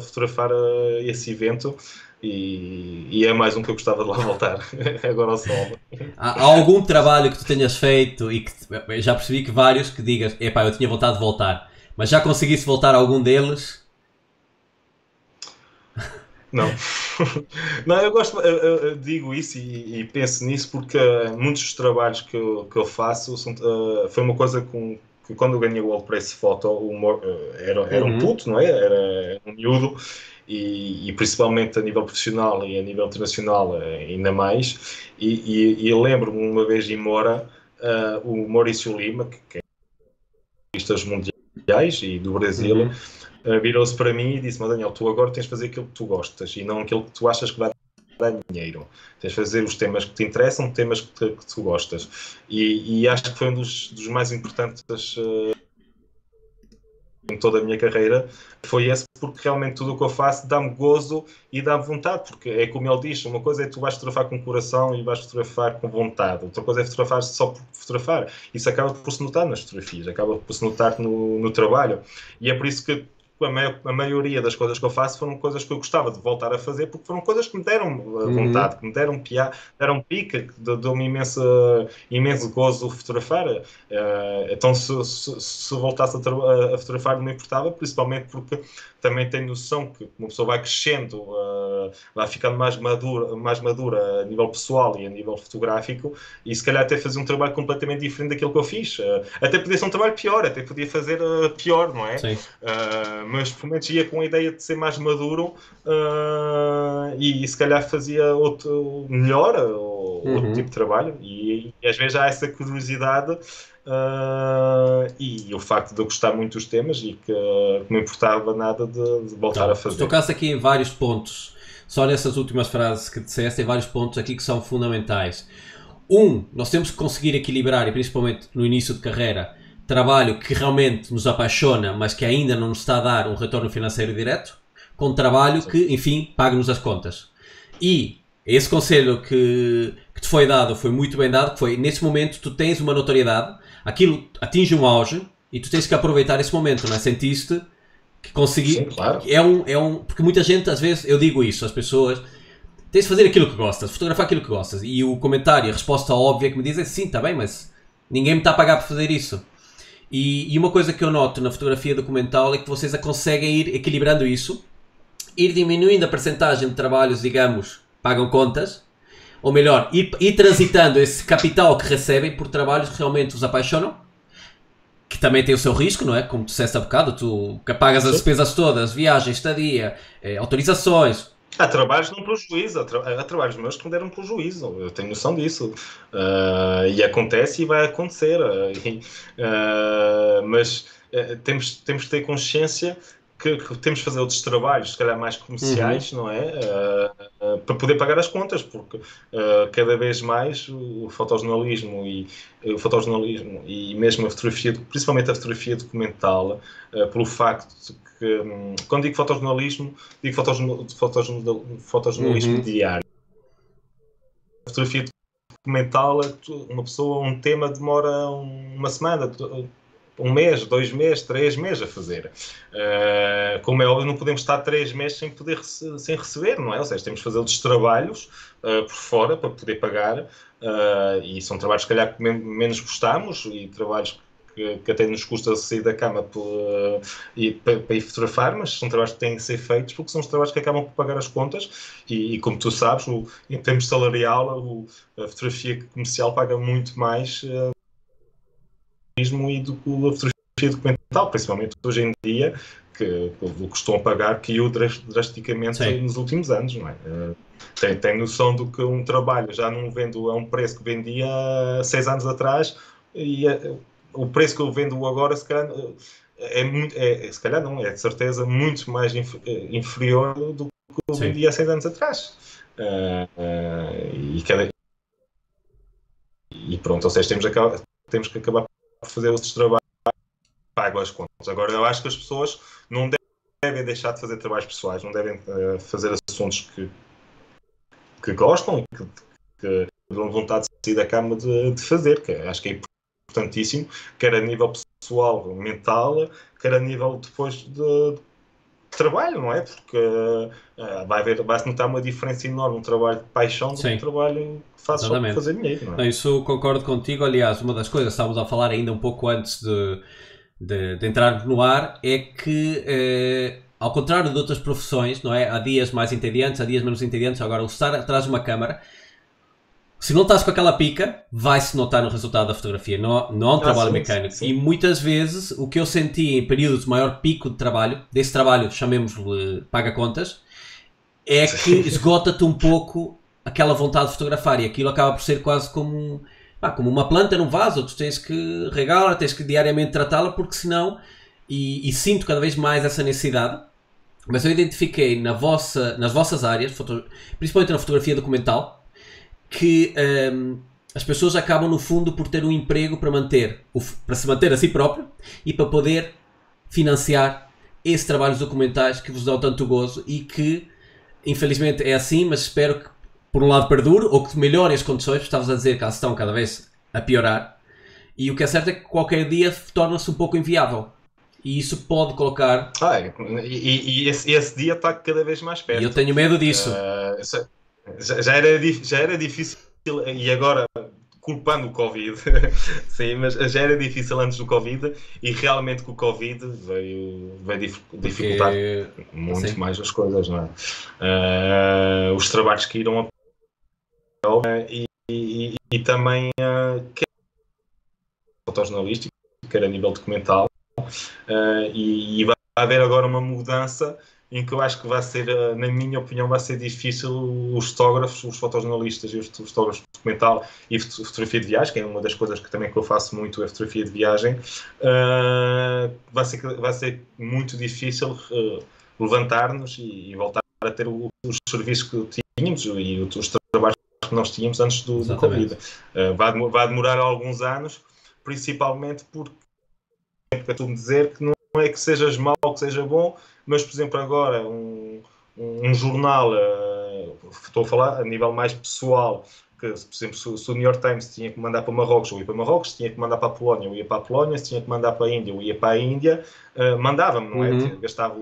fotografar uh, esse evento e, e, é mais um que eu gostava de lá voltar agora ao sol. Há, há, algum trabalho que tu tenhas feito e que já percebi que vários que digas, epá, eu tinha vontade de voltar, mas já conseguisse voltar a algum deles? Não. não, eu gosto, eu, eu digo isso e, e, penso nisso porque muitos dos trabalhos que eu, que eu faço são, uh, foi uma coisa com, que quando ganhei o WordPress Photo o, uh, era, era uhum. um puto, não é? Era um miúdo e, e, principalmente a nível profissional e a nível internacional eh, ainda mais. E, e, e lembro-me uma vez em Mora, uh, o Maurício Lima, que, é artistas mundiais e do Brasil, uhum. uh, virou-se para mim e disse-me: Daniel, tu agora tens de fazer aquilo que tu gostas e não aquilo que tu achas que vai dar dinheiro. Tens de fazer os temas que te interessam, temas que, te, que tu gostas. E, e, acho que foi um dos, dos mais importantes. Uh, em toda a minha carreira foi esse, porque realmente tudo o que eu faço dá-me gozo e dá-me vontade, porque é como ele diz, uma coisa é tu vais fotografar com coração e vais fotografar com vontade, outra coisa é fotografar só por fotografar. Isso acaba por se notar nas fotografias, acaba por se notar no, no trabalho. E é por isso que a, maior, a, maioria das coisas que eu faço foram coisas que eu gostava de voltar a fazer porque foram coisas que me deram uh, uhum. vontade, uhum. que me deram piar, deram pica, que deu-me imenso, imenso gozo fotografar. Uh, então, se, se, se voltasse a, a, fotografar, não me importava, principalmente porque também tenho noção que uma pessoa vai crescendo, uh, vai ficando mais madura, mais madura a nível pessoal e a nível fotográfico, e se calhar até fazer um trabalho completamente diferente daquilo que eu fiz. Uh, até podia ser um trabalho pior, até podia fazer uh, pior, não é? Sim. Mas pelo menos ia com a ideia de ser mais maduro e, e, se calhar fazia outro melhor, ou, uhum. outro tipo de trabalho, e, e às vezes há essa curiosidade. Uh, e o facto de eu gostar muito dos temas e que, uh, não importava nada de, de voltar então, a fazer. Tocaste aqui em vários pontos, só nessas últimas frases que disseste, tem vários pontos aqui que são fundamentais. Um, nós temos que conseguir equilibrar, e principalmente no início de carreira, trabalho que realmente nos apaixona, mas que ainda não nos está a dar um retorno financeiro direto, com trabalho Sim. que, enfim, pague-nos as contas. E esse conselho que, que te foi dado foi muito bem dado, que foi, nesse momento, tu tens uma notoriedade, aquilo atinge um auge e tu tens que aproveitar esse momento, não é? Sentiste que consegui. Sim, claro. É um, é um. Porque muita gente, às vezes, eu digo isso às pessoas. Tens de fazer aquilo que gostas, fotografar aquilo que gostas. E o comentário, a resposta óbvia que me dizem é sim, está bem, mas ninguém me está a pagar por fazer isso. E, e, uma coisa que eu noto na fotografia documental é que vocês a conseguem ir equilibrando isso, ir diminuindo a percentagem de trabalhos, digamos, pagam contas, ou melhor, ir, ir transitando esse capital que recebem por trabalhos que realmente os apaixonam, que também tem o seu risco, não é? Como tu disseste há bocado, tu pagas as despesas todas, viagem, estadia, eh, autorizações. Há trabalhos não prejuízo, há, tra há trabalhos meus que me deram prejuízo, eu tenho noção disso. Uh, e acontece e vai acontecer. Uh, mas uh, temos, temos que ter consciência que, que, temos de fazer outros trabalhos, se calhar mais comerciais, uhum. não é? Uh, uh, para poder pagar as contas, porque uh, cada vez mais o fotojornalismo e o fotojornalismo e mesmo a fotografia, principalmente a fotografia documental, pelo facto de que, um, quando digo fotojornalismo, digo fotojornalismo, fotojornalismo uhum. diário. A fotografia documental, uma pessoa, um tema demora uma semana, um mês, dois meses, três meses a fazer. Uh, como é óbvio, não podemos estar três meses sem poder sem receber, não é? Ou seja, temos que fazer outros trabalhos uh, por fora para poder pagar, uh, e são trabalhos, se calhar, que menos gostamos, e trabalhos que, que até nos custa sair da cama por, e, para, para, ir fotografar, mas são trabalhos que têm que ser feitos porque são os trabalhos que acabam por pagar as contas, e, e como tu sabes, o, em termos salarial, o, a fotografia comercial paga muito mais e do que a fotografia documental, principalmente hoje em dia, que o que estão a pagar caiu drasticamente Sim. nos últimos anos, não é? Eh, tem, tem noção do que um trabalho já não vendo a um preço que vendia seis anos atrás e eh, o preço que eu vendo agora, se calhar, é, muito, é, se calhar não, é de certeza muito mais inferior do que eu vendia há seis anos atrás. Uh, uh, e, cada, e pronto, ou seja, temos, temos que acabar fazer outros trabalhos, pagam as contas. Agora, eu acho que as pessoas não devem deixar de fazer trabalhos pessoais, não devem uh, fazer assuntos que, que gostam e que, que dão vontade de sair da cama de, de fazer, que acho que é importantíssimo, quer a nível pessoal, mental, quer a nível depois de, trabalho, não é? Porque uh, vai haver, vai-se notar uma diferença enorme, um trabalho de paixão do um trabalho que faz só para fazer dinheiro, não é? Não, isso concordo contigo, aliás, uma das coisas que estávamos a falar ainda um pouco antes de, de, de entrar no ar é que eh, ao contrário de outras profissões, não é? Há dias mais entediantes, há dias menos entediantes, agora o estar atrás de uma câmara se não estás com aquela pica, vai-se notar no resultado da fotografia. Não, não há um ah, trabalho sim, mecânico. Sim, sim. E muitas vezes o que eu senti em períodos de maior pico de trabalho, desse trabalho, chamemos-lhe paga-contas, é que esgota-te um pouco aquela vontade de fotografar. E aquilo acaba por ser quase como, ah, como uma planta num vaso. Tu tens que regá-la, tens que diariamente tratá-la, porque senão. E, e sinto cada vez mais essa necessidade mas eu identifiquei na vossa, nas vossas áreas, principalmente na fotografia documental, que um, as pessoas acabam no fundo por ter um emprego para manter, para se manter a si próprio e para poder financiar esses trabalhos documentais que vos dão tanto gozo e que infelizmente é assim, mas espero que por um lado perdure ou que melhore as condições, estavas a dizer que elas estão cada vez a piorar. E o que é certo é que qualquer dia torna-se um pouco inviável. E isso pode colocar. Ah, e, e esse, esse, dia está cada vez mais perto. E eu tenho medo disso. Uh, já, já, era, já era difícil, e agora culpando o Covid, sim, mas já era difícil antes do Covid e realmente com o Covid veio, veio dificultar Porque... muito mais as coisas, não é? Uh, os trabalhos que irão a e, e, e também uh, quer fotojornalístico, quer a nível documental, uh, e, e vai haver agora uma mudança em que eu acho que vai ser, eh, na minha opinião, vai ser difícil os fotógrafos, os fotojornalistas e os fotógrafos de documental e fotografia de viagem, que é uma das coisas que também que eu faço muito, é fotografia de viagem, uh, vai, ser, vai ser muito difícil uh, levantar-nos e, e, voltar a ter o, os serviços que tínhamos e os trabalhos que nós tínhamos antes do, do Covid. Uh, vai, vai demorar alguns anos, principalmente porque, porque eu dizer que não é que sejas mau, que seja bom, mas, por exemplo, agora um, um, jornal, uh, estou a falar a nível mais pessoal, que, por exemplo, se, se, o New York Times tinha que mandar para Marrocos, eu ia para Marrocos, se tinha que mandar para a Polónia, eu ia para a Polónia, se tinha que mandar para a Índia, eu ia para a Índia, uh, mandava-me, não é? Uhum. Gastava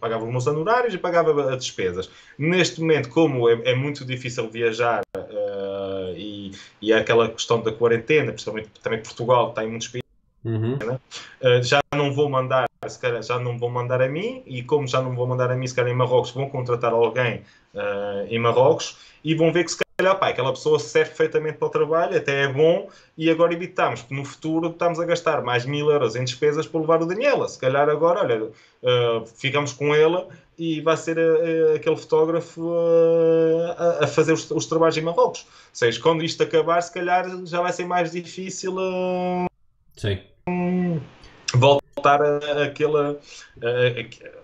pagava os meus honorários e pagava as despesas. Neste momento, como é, é muito difícil viajar uh, e, e é aquela questão da quarentena, principalmente também Portugal está em muitos países, uhum. né? uh, já não vou mandar se calhar já não vão mandar a mim, e como já não vão mandar a mim, se calhar em Marrocos, vão contratar alguém uh, em Marrocos e vão ver que se calhar, pá, aquela pessoa serve perfeitamente para o trabalho, até é bom, e agora evitamos que no futuro estamos a gastar mais mil euros em despesas para levar o Daniela. Se calhar agora, olha, uh, ficamos com ela e vai ser uh, aquele fotógrafo a, a, fazer os, os, trabalhos em Marrocos. Ou seja, quando isto acabar, se calhar já vai ser mais difícil. Sim voltar àquela,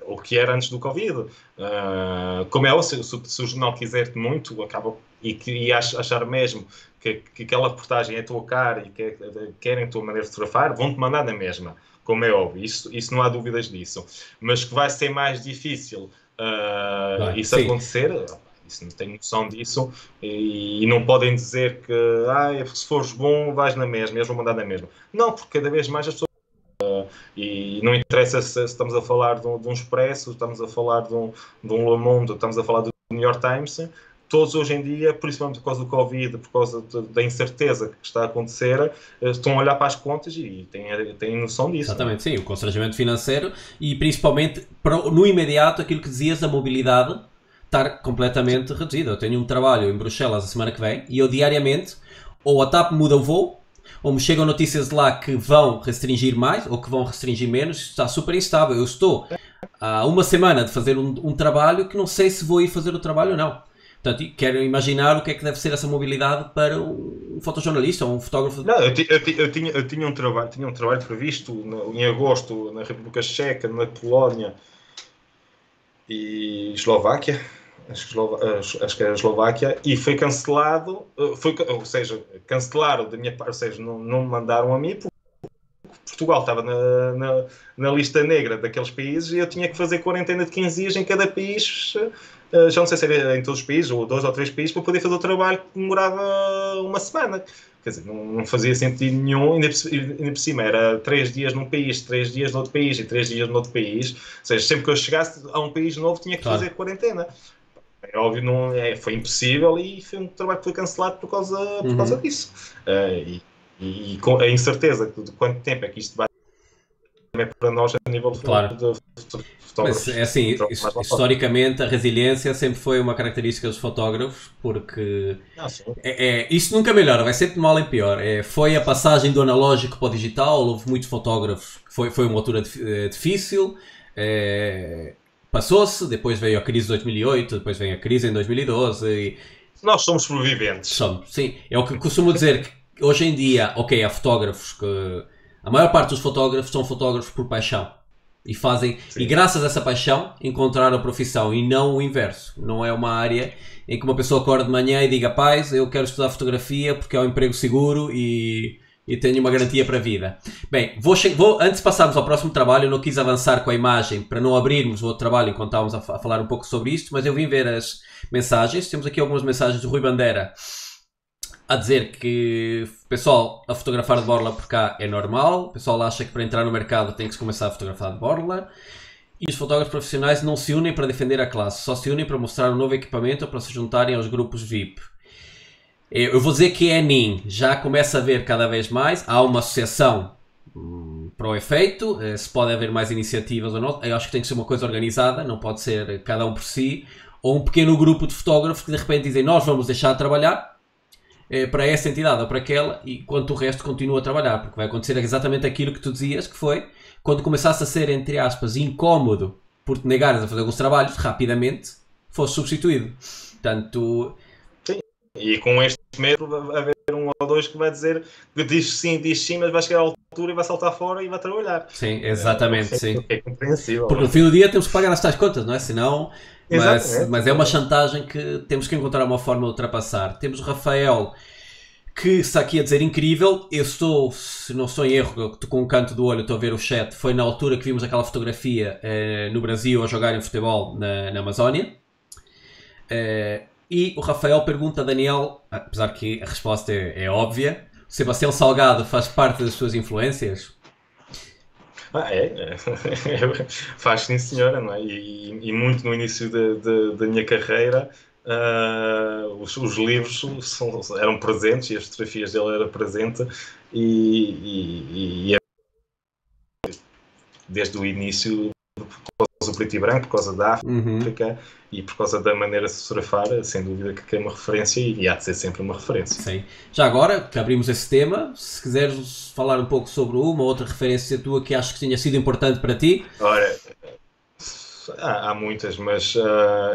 o que era antes do Covid. Uh, como é o se, se, o jornal quiser-te muito, acaba e, e achar mesmo que, que aquela reportagem é a tua cara e que querem a tua maneira de fotografar, vão-te mandar na mesma, como é óbvio, isso, isso não há dúvidas disso. Mas que vai ser mais difícil uh, isso sim. acontecer, isso não tenho noção disso e, e, não podem dizer que ah, se fores bom vais na mesma, eles vão mandar na mesma. Não, porque cada vez mais as pessoas e não interessa se, se estamos a falar de um, de um, Expresso, estamos a falar de um, de um Le Monde, estamos a falar do New York Times, todos hoje em dia, principalmente por causa do Covid, por causa de, da incerteza que está a acontecer, eh, estão a olhar para as contas e têm, têm noção disso. Exatamente, sim, o constrangimento financeiro e principalmente no imediato aquilo que dizias, a mobilidade estar completamente reduzida. Eu tenho um trabalho em Bruxelas a semana que vem e eu diariamente ou a TAP muda o voo ou me chegam notícias de lá que vão restringir mais ou que vão restringir menos, está super instável. Eu estou há uma semana de fazer um, um trabalho que não sei se vou ir fazer o trabalho ou não. Portanto, quero imaginar o que é que deve ser essa mobilidade para um fotojornalista ou um fotógrafo. Não, eu, eu, eu, tinha, eu tinha, um trabalho, tinha um trabalho previsto no, em agosto na República Checa, na Polónia e Eslováquia acho que era a Eslováquia, e foi cancelado, eh, foi, ou seja, cancelaram da minha parte, ou seja, não, não me mandaram a mim, porque Portugal estava na, na, na, lista negra daqueles países e eu tinha que fazer quarentena de 15 dias em cada país, eh, já não sei se era em todos os países, ou dois ou três países, para poder fazer o trabalho que demorava uma semana. Quer dizer, não, não fazia sentido nenhum, ainda por, ainda por cima era três dias num país, três dias no outro país e três dias no outro país. Ou seja, sempre que eu chegasse a um país novo tinha que claro. fazer quarentena. É óbvio, não, é, foi impossível e foi um trabalho que foi cancelado por causa, por uhum. causa disso. Uh, e, e, e, com a incerteza de quanto tempo é que isto vai para nós a nível claro. de, de, Mas, é assim, historicamente a resiliência sempre foi uma característica dos fotógrafos, porque ah, é, é, isto nunca melhora, vai sempre de mal em pior. É, foi a passagem do analógico para o digital, houve muitos fotógrafos, foi, foi uma altura eh, difícil, é, passou-se, depois veio a crise de 2008, depois veio a crise em 2012. E... Nós somos sobreviventes. Somos, sim. É o que costumo dizer que hoje em dia, ok, há fotógrafos que. A maior parte dos fotógrafos são fotógrafos por paixão. E fazem. Sim. E graças a essa paixão encontraram a profissão e não o inverso. Não é uma área em que uma pessoa acorda de manhã e diga: Pais, eu quero estudar fotografia porque é um emprego seguro e e tenho uma garantia para a vida. Bem, vou, vou, antes de passarmos ao próximo trabalho, eu não quis avançar com a imagem para não abrirmos o outro trabalho enquanto estávamos a, a, falar um pouco sobre isto, mas eu vim ver as mensagens. Temos aqui algumas mensagens do Rui Bandeira a dizer que pessoal a fotografar de borla por cá é normal, o pessoal acha que para entrar no mercado tem que se começar a fotografar de borla. E os fotógrafos profissionais não se unem para defender a classe, só se unem para mostrar um novo equipamento ou para se juntarem aos grupos VIP. Eu vou dizer que é NIM, já começa a ver cada vez mais. Há uma associação hum, para o efeito, eh, se pode haver mais iniciativas ou não. Eu acho que tem que ser uma coisa organizada, não pode ser cada um por si. Ou um pequeno grupo de fotógrafos que de repente dizem nós vamos deixar de trabalhar eh, para essa entidade ou para aquela, enquanto o resto continua a trabalhar, porque vai acontecer exatamente aquilo que tu dizias, que foi quando começasse a ser, entre aspas, incómodo por te negares a fazer alguns trabalhos, rapidamente fosse substituído. Portanto, e com este medo vai haver um ou dois que vai dizer que diz sim, diz sim, mas vai chegar à altura e vai saltar fora e vai trabalhar. Sim, exatamente, é, sim. É compreensível. Porque no fim do dia temos que pagar as tais contas, não é? Senão. Mas, mas é uma chantagem que temos que encontrar uma forma de ultrapassar. Temos o Rafael que está aqui a dizer incrível. Eu estou, se não estou em erro, estou com um canto do olho, estou a ver o chat. Foi na altura que vimos aquela fotografia eh, no Brasil a jogarem futebol na, na Amazónia. Eh, e o Rafael pergunta a Daniel, apesar que a resposta é, é óbvia, Sebastião Salgado faz parte das suas influências? Ah, é, é. faz sim senhora, não é? E, e muito no início da minha carreira uh, os, os, livros são, eram presentes e as fotografias dele eram presentes e, e, e, é desde o início por causa do preto e branco, por causa da África uhum. E por causa da maneira de se surfar, sem dúvida que é uma referência e há de ser sempre uma referência. Sim. Já agora que abrimos esse tema, se quiseres falar um pouco sobre uma outra referência tua que acho que tenha sido importante para ti. Ora, há, há muitas, mas uh,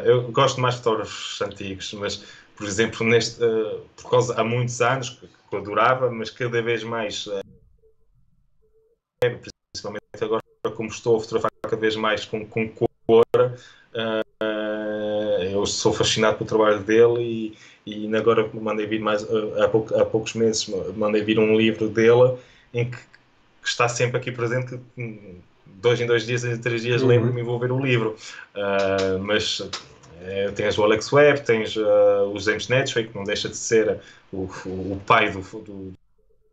eu gosto mais de fotógrafos antigos, mas por exemplo, neste, uh, por causa, há muitos anos que, que eu adorava, mas cada vez mais, uh, principalmente agora como estou a fotografar cada vez mais com, com cor, uh, eu sou fascinado pelo trabalho dele e, e agora mandei vir mais há, pouco, há poucos meses mandei vir um livro dele em que, que está sempre aqui presente que dois em dois dias, em três dias uhum. lembro-me vou ver o livro uh, mas é, tens o Alex Webb, tens uh, o James Netchway, que não deixa de ser o, o pai do, do,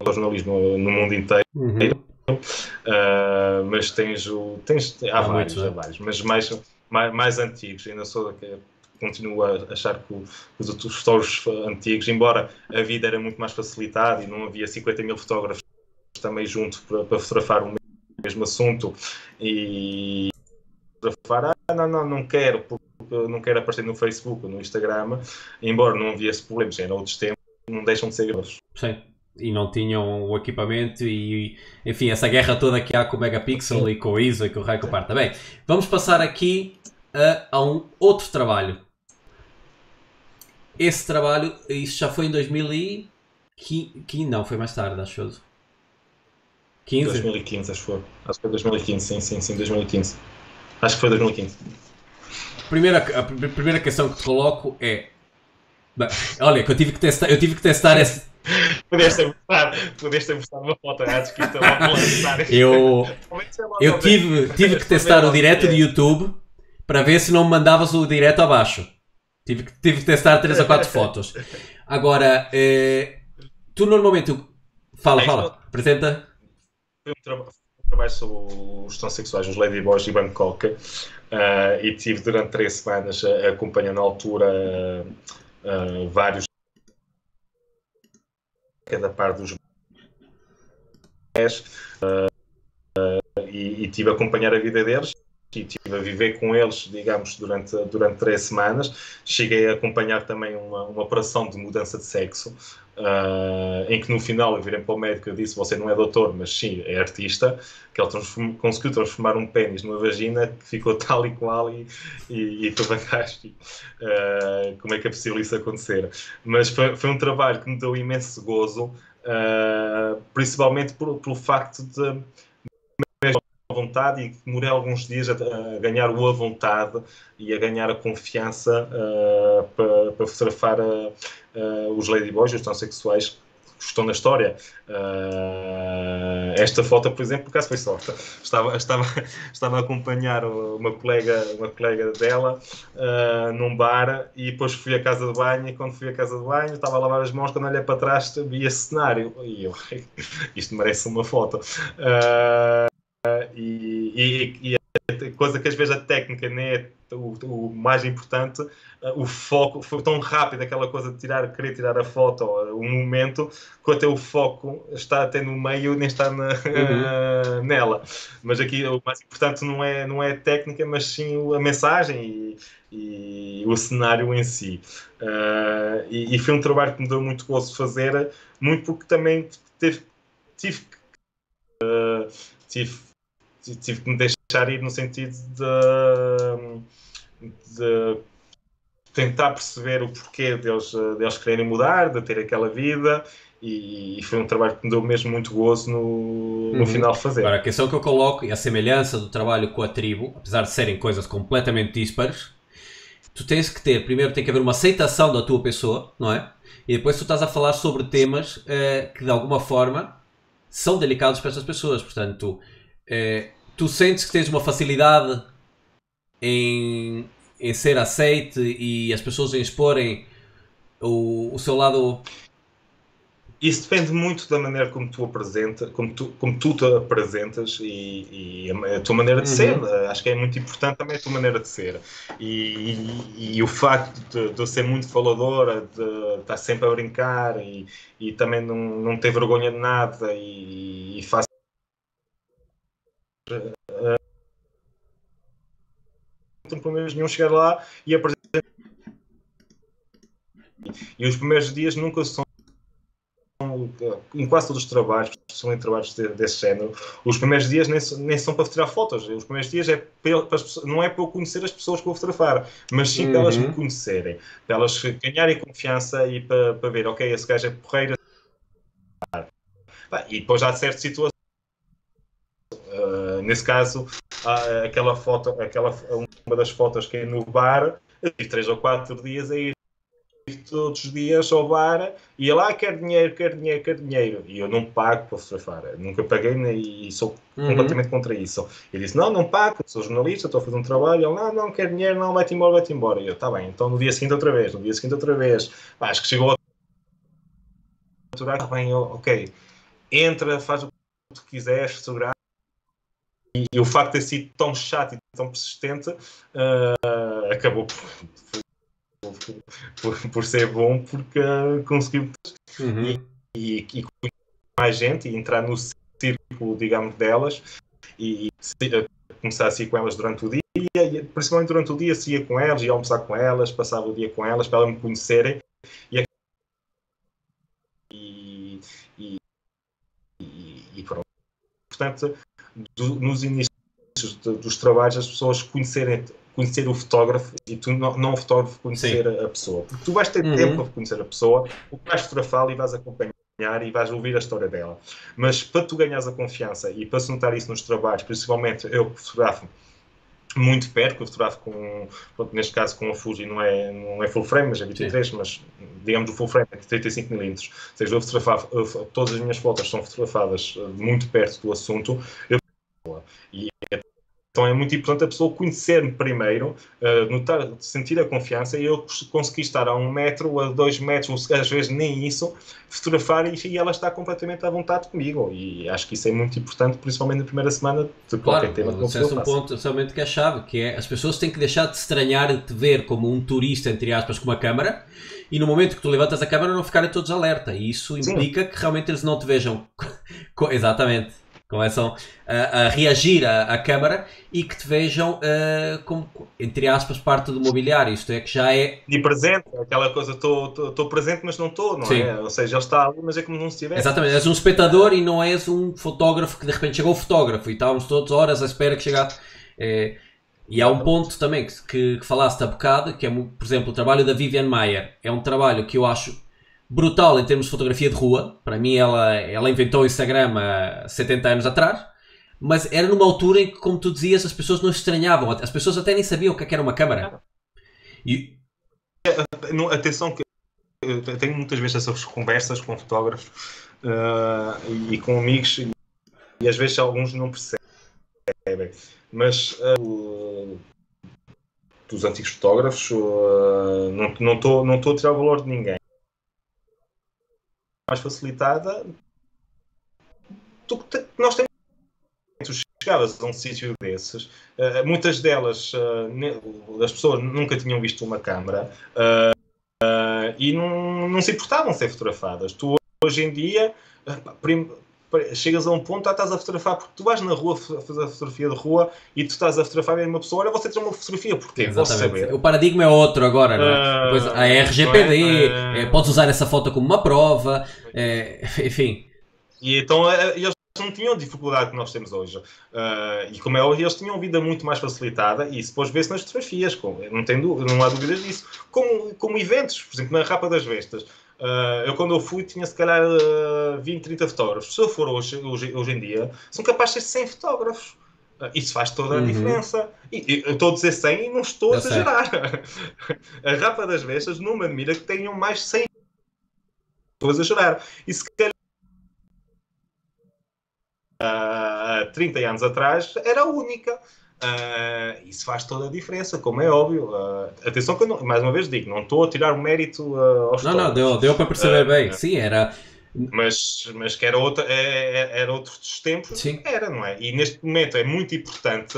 do jornalismo no mundo inteiro. Uhum. Uh, mas tens o. Tens, há, há vários, muito, há vários, mas mais, mais, mais antigos. Ainda sou continuo a achar que os, os fotógrafos antigos, embora a vida era muito mais facilitada e não havia 50 mil fotógrafos também junto para, para fotografar o mesmo assunto e fotografar, ah, não, não, não quero, porque não quero aparecer no Facebook ou no Instagram, embora não havia esse problema, já era outros tempos, não deixam de ser grossos. Sim e não tinham o equipamento e, enfim, essa guerra toda que há com o Megapixel Sim. e com o ISO e com o raio que parta. Bem, vamos passar aqui a, a, um outro trabalho. Esse trabalho, isso já foi em 2015, não, foi mais tarde, acho eu. 15? 2015, acho que foi. Acho que foi 2015, sim, sim, sim, 2015. Acho que foi 2015. Primeira, a primeira questão que te coloco é. Bem, olha, que eu tive que testar, eu tive que testar esse, mostrar, mostrar uma foto antes que é lançar. Eu, eu tive, tive que testar o direto de YouTube para ver se não me mandavas o direto abaixo. Tive, tive que testar 3 ou 4 fotos. Agora, eh, tu normalmente. Fala, fala, apresenta. Foi um trabalho sobre os transexuais, os Ladyboys de Bangkok, uh, e tive durante 3 semanas acompanhando na altura uh, vários cada par dos uh, e, e tive a acompanhar a vida deles e estive a viver com eles, digamos, durante, durante três semanas. Cheguei a acompanhar também uma, uma operação de mudança de sexo, uh, em que no final eu virei para o médico e disse: Você não é doutor, mas sim é artista. Que ele transform, conseguiu transformar um pênis numa vagina que ficou tal e qual, e, e, e. Uh, como é que é possível isso acontecer? Mas foi, foi um trabalho que me deu imenso gozo, uh, principalmente por, pelo facto de vontade e demorei alguns dias a, a, ganhar o a vontade e a ganhar a confiança uh, para, para fotografar uh, uh, os ladyboys, os transexuais que estão na história. esta foto, por exemplo, por acaso foi sorte. Estava, estava, estava a acompanhar uma colega, uma colega dela num bar e depois fui à casa de banho e quando fui à casa de banho estava a lavar as mãos, quando olhei para trás vi esse cenário e eu, isto merece uma foto. E, e, e, a coisa que às vezes a técnica nem é o, o mais importante, o foco foi tão rápido aquela coisa de tirar, querer tirar a foto, o momento, que até o foco está até no meio, nem está na, uhum. nela. Mas aqui o mais importante não é, não é a técnica, mas sim a mensagem e, e o cenário em si. Uh, e, e, foi um trabalho que me deu muito gosto de fazer, muito porque também teve, tive, uh, tive tive que me deixar ir no sentido de, de tentar perceber o porquê deles, deles quererem mudar, de ter aquela vida. E, foi um trabalho que me deu mesmo muito gozo no, no uhum. final de fazer. Agora, a questão que eu coloco e a semelhança do trabalho com a tribo, apesar de serem coisas completamente dispares, tu tens que ter, primeiro tem que haver uma aceitação da tua pessoa, não é? E depois tu estás a falar sobre temas eh, que de alguma forma são delicados para essas pessoas. Portanto, eh, tu sentes que tens uma facilidade em, em ser aceite e as pessoas em exporem o, o seu lado isso depende muito da maneira como tu apresenta, como tu, como tu te apresentas e, e a, tua maneira de uhum. ser. Acho que é muito importante também a tua maneira de ser. E, e, e o facto de, de, eu ser muito faladora, de estar sempre a brincar e, e também não, não ter vergonha de nada e, e faço não tem problemas nenhum chegar lá e apresentar. E os primeiros dias nunca são em quase todos os trabalhos, são em trabalhos desse género, os primeiros dias nem, nem são para tirar fotos. Os primeiros dias é para, para não é para eu conhecer as pessoas que vou fotografar, mas sim uhum. para elas me uhum. conhecerem, para elas ganharem confiança e para, para ver, ok, esse gajo é porreiro. E depois há certas situações nesse caso, aquela foto, aquela, uma das fotos que é no bar, tive três ou quatro dias a ir todos os dias ao bar e lá quer dinheiro, quer dinheiro, quer dinheiro. E eu não pago para fotografar. nunca paguei e sou uhum. completamente contra isso. Ele disse: Não, não pago, sou jornalista, estou a fazer um trabalho. Ele: Não, não, quer dinheiro, não, vai-te embora, vai-te embora. E eu: Está bem, então no dia seguinte outra vez, no dia seguinte outra vez. Pá, acho que chegou a. Está bem, ok. Entra, faz o que tu quiseres, fotografar e, e, o facto de ter sido tão chato e tão persistente uh, acabou por, por, por, ser bom porque uh, conseguiu uhum. e, e, e mais gente e entrar no círculo, digamos, delas e, e começar a sair com elas durante o dia e principalmente durante o dia ia com elas, ia almoçar com elas, passava o dia com elas para elas me conhecerem e, e, e, e pronto. Portanto, do, nos inícios dos trabalhos as pessoas conhecerem conhecer o fotógrafo e tu não, não o fotógrafo conhecer Sim. a pessoa. Porque tu vais ter uhum. tempo para conhecer a pessoa, o que vais fotografar e vais acompanhar e vais ouvir a história dela. Mas para tu ganhares a confiança e para se notar isso nos trabalhos, principalmente eu que fotografo muito perto, que eu fotografo com, neste caso com a Fuji, não é, não é full frame, mas é 23, Sim. mas digamos o full frame é 35mm, ou seja, eu fotografava, todas as minhas fotos são fotografadas muito perto do assunto, eu e então é muito importante a pessoa conhecer-me primeiro, uh, notar, sentir a confiança e eu conseguir estar a um metro, a dois metros, às vezes nem isso, fotografar e, e ela está completamente à vontade comigo. E acho que isso é muito importante, principalmente na primeira semana de qualquer tema que você um ponto somente que é chave, que é as pessoas têm que deixar de estranhar de te ver como um turista, entre aspas, com uma câmara e no momento que tu levantas a câmera não ficarem todos alerta. E isso implica Sim. que realmente eles não te vejam. Exatamente. Começam a, a reagir à, à, câmara e que te vejam uh, como, entre aspas, parte do mobiliário. Isto é que já é. E presente, aquela coisa, estou presente, mas não estou, não Sim. é? Ou seja, ele está ali, mas é como não se tivesse. Exatamente, és um espectador e não és um fotógrafo que de repente chegou o fotógrafo e estávamos todas horas à espera que chegasse. É, e há um ponto também que, que, que falaste há bocado, que é, por exemplo, o trabalho da Vivian Mayer. É um trabalho que eu acho brutal em termos de fotografia de rua. Para mim, ela, ela inventou o Instagram há 70 anos atrás. Mas era numa altura em que, como tu dizias, as pessoas não estranhavam. As pessoas até nem sabiam o que, é era uma câmera. E... Atenção que eu tenho muitas vezes essas conversas com fotógrafos uh, e com amigos e, e às vezes alguns não percebem. Mas uh, dos antigos fotógrafos uh, não estou não não a tirar o valor de ninguém mais facilitada, tu, nós temos chegavas a um sítio desses, uh, muitas delas, uh, as pessoas nunca tinham visto uma câmara uh, e não, não se importavam ser fotografadas. Tu, hoje em dia, chegas a um ponto, ah, estás a fotografar, porque tu vais na rua fazer a fotografia de rua e tu estás a fotografar uma pessoa, olha, você tem uma fotografia, porque saber. O paradigma é outro agora, não é? Uh, a RGPD, é? Uh, podes usar essa foto como uma prova, é, enfim. E então eles não tinham a dificuldade que nós temos hoje. Uh, e como é óbvio, eles tinham vida muito mais facilitada e isso depois vê-se nas fotografias, com, não, tem, não há dúvidas disso. Como, como eventos, por exemplo, na Rapa das Vestas. Uh, eu, quando eu fui, tinha se calhar uh, 20, 30 fotógrafos. Se eu for hoje, hoje, hoje em dia, são capazes de ser 100 fotógrafos. Uh, isso faz toda a uhum. diferença. E, eu estou a dizer 100 e não estou a exagerar. a Rapa das Vestas não me admira que tenham mais de 100 estou a exagerar. E se calhar há uh, 30 anos atrás era a única. Uh, isso faz toda a diferença, como é óbvio. Uh, atenção que eu, não, mais uma vez digo, não estou a tirar o mérito uh, aos Não, não, deu, deu para perceber bem. Sim, era... Mas, mas que era, outra, é, é, era outros tempos, Sim. era, não é? E neste momento é muito importante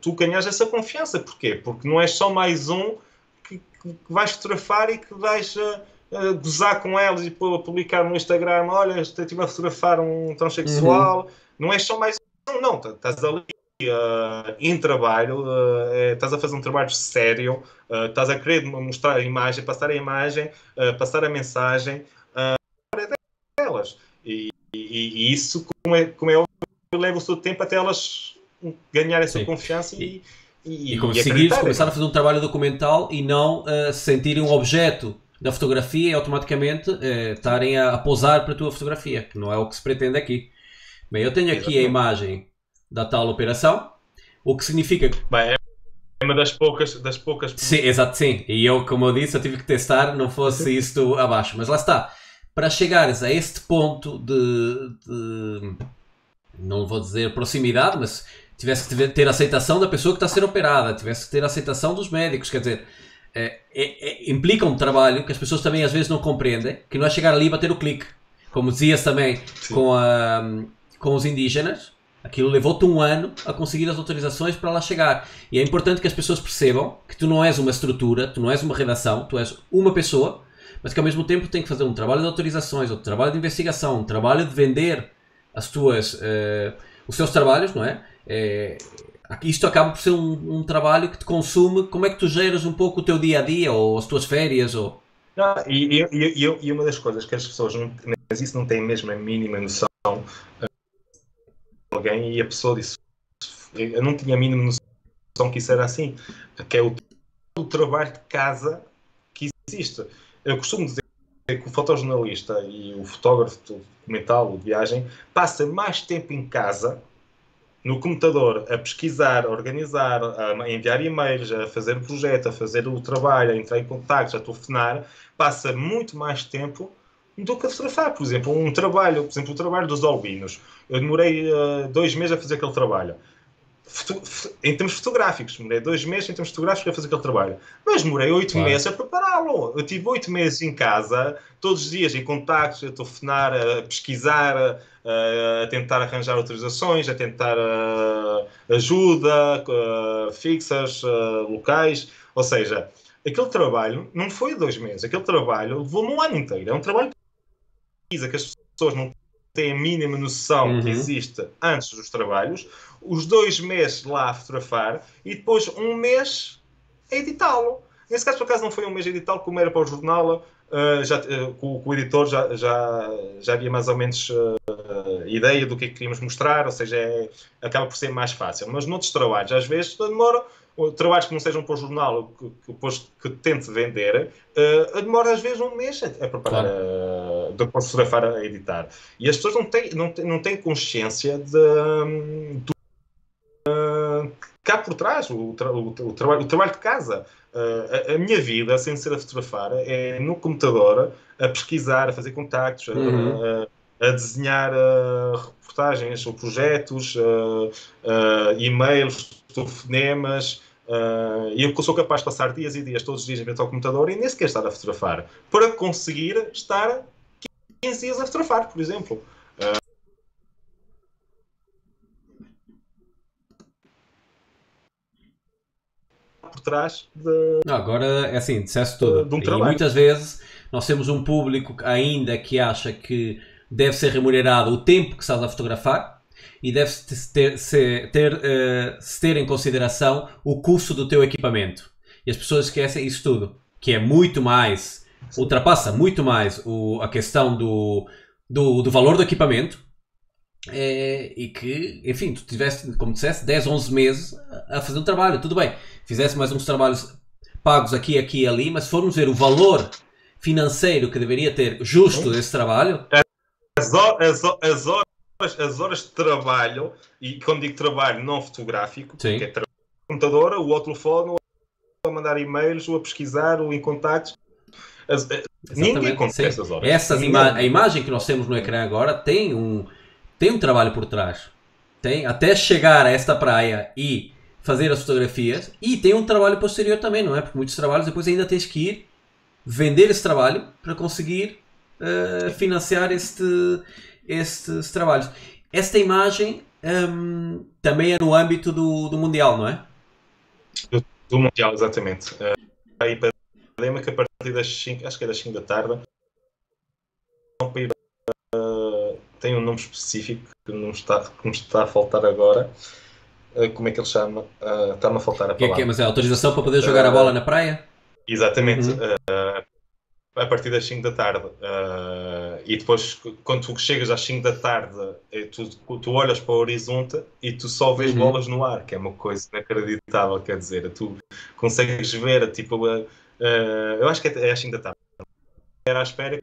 tu ganhas essa confiança. Porquê? Porque não és só mais um que, que vais fotografar e que vais gozar com elas e publicar no Instagram: olha, estive a fotografar um transexual. Uhum. Não és só mais um, não, estás ali uh, em trabalho, uh, é, estás a fazer um trabalho sério, uh, estás a querer mostrar a imagem, passar a imagem, passar a mensagem para delas. E, e, e, isso, como é, como é óbvio, leva o seu tempo até elas ganhar essa confiança e, e, e conseguir começar a fazer um trabalho documental e não sentirem um objeto da fotografia e automaticamente estarem a, a pousar para a tua fotografia, que não é o que se pretende aqui. Bem, eu tenho aqui Exatamente. a imagem da tal operação, o que significa Bem, é uma das poucas, das poucas. Sim, exato, sim. E eu, como eu disse, eu tive que testar, não fosse isto abaixo. Mas lá está. Para chegares a este ponto de, de não vou dizer proximidade, mas tivesse que ter aceitação da pessoa que está a ser operada, tivesse que ter aceitação dos médicos, quer dizer, é, é, é, implica um trabalho que as pessoas também às vezes não compreendem, que não é chegar ali e bater o clique. Como dizias também com, a, com os indígenas, Aquilo levou-te um ano a conseguir as autorizações para lá chegar. E é importante que as pessoas percebam que tu não és uma estrutura, tu não és uma redação, tu és uma pessoa, mas que ao mesmo tempo tem que fazer um trabalho de autorizações, um trabalho de investigação, um trabalho de vender as tuas, uh, os seus trabalhos, não é? é isto acaba por ser um, um, trabalho que te consume. Como é que tu geras um pouco o teu dia a dia ou as tuas férias? Ou... Não, e, e, e, e uma das coisas que as pessoas, não, mas isso não têm mesmo a mínima noção, alguém e a pessoa disse eu não tinha a mínima noção que isso era assim, que é o, o trabalho de casa que existe. Eu costumo dizer que o fotojornalista e o fotógrafo documental, de viagem, passa mais tempo em casa, no computador, a pesquisar, a organizar, a enviar e-mails, a fazer o projeto, a fazer o trabalho, a entrar em contato, a telefonar, passa muito mais tempo que a fotografar. Por exemplo, um trabalho, por exemplo, o trabalho dos albinos. Eu demorei uh, dois meses a fazer aquele trabalho. Foto, em termos fotográficos, demorei dois meses em termos fotográficos a fazer aquele trabalho. Mas demorei oito claro. meses a prepará-lo. Eu tive oito meses em casa, todos os dias em contactos, a telefonar, a pesquisar, a, a tentar arranjar autorizações, a tentar uh, ajuda, uh, fixas, locais. Ou seja, aquele trabalho não foi dois meses, aquele trabalho levou-me um ano inteiro. É um trabalho que as pessoas não têm a mínima noção Uhum. que existe antes dos trabalhos, os dois meses lá a fotografar e depois um mês a editá-lo. Nesse caso, por acaso, não foi um mês a editá-lo, como era para o jornal, uh, já, uh, com, com o editor já, já, já havia mais ou menos uh, ideia do que é que queríamos mostrar, ou seja, é, acaba por ser mais fácil. Mas noutros trabalhos, às vezes, demora, trabalhos que não sejam para o jornal, que, que que tente vender, uh, demora às vezes um mês a, a preparar, Claro. uh, depois fotografar a editar. E as pessoas não têm, não têm, não têm consciência de, hum, do uh, cá por trás, o, tra- o, o trabalho, o trabalho de casa. Uh, a, a minha vida, sem ser a fotografar, é no computador, a pesquisar, a fazer contactos, a- Uhum. a, a desenhar uh, reportagens ou projetos, uh, uh, e-mails, telefonemas. Uh, e eu sou capaz de passar dias e dias, todos os dias, em frente ao computador e nem sequer estar a fotografar, para conseguir estar 15 dias a fotografar, por exemplo. Uh, por trás de, Não, agora é assim, disseste tudo. De um e muitas vezes nós temos um público ainda que acha que deve ser remunerado o tempo que estás a fotografar e deve-se ter, se- ter, se ter em consideração o custo do teu equipamento. E as pessoas esquecem isso tudo, que é muito mais, ultrapassa muito mais o, a questão do, do, do valor do equipamento eh, e que, enfim, tu tiveste, como disseste, 10, 11 meses a- a fazer um trabalho, tudo bem. Fizesse mais uns trabalhos pagos aqui, aqui e ali, mas se formos ver o valor financeiro que deveria ter justo desse trabalho, as, as as horas, as horas de trabalho, e quando digo trabalho não fotográfico, Sim. que é tra- computador, ou ao telefone, ou a mandar e-mails, ou a pesquisar, ou em contactos. As- eh, ninguém sim. essas horas. essas ima a imagem que nós temos no ecrã agora tem um, tem um trabalho por trás. Tem, até chegar a esta praia e fazer as fotografias, e tem um trabalho posterior também, não é? Porque muitos trabalhos depois ainda tens que ir vender esse trabalho para conseguir eh, financiar este, estes trabalhos. Esta imagem hum, também é no âmbito do, do Mundial, não é? Do Mundial, exatamente. Uh, aí para que a partir das 5, acho que é das 5 da tarde, uh, tem um nome específico que não está, que me está a faltar agora. Uh, como é que ele chama? Uh, Está-me a faltar a Que é palavra. que é? Mas é autorização para poder jogar a bola na praia? Exatamente. Uhum. uh, a partir das 5 da tarde. uh, e depois, quando tu chegas às 5 da tarde, eh, tu, tu olhas para o horizonte e tu só vês Uhum. bolas no ar, que é uma coisa inacreditável. Quer dizer, tu consegues ver, tipo, uh, uh, eu acho que é, é às 5 da tarde. Era à espera.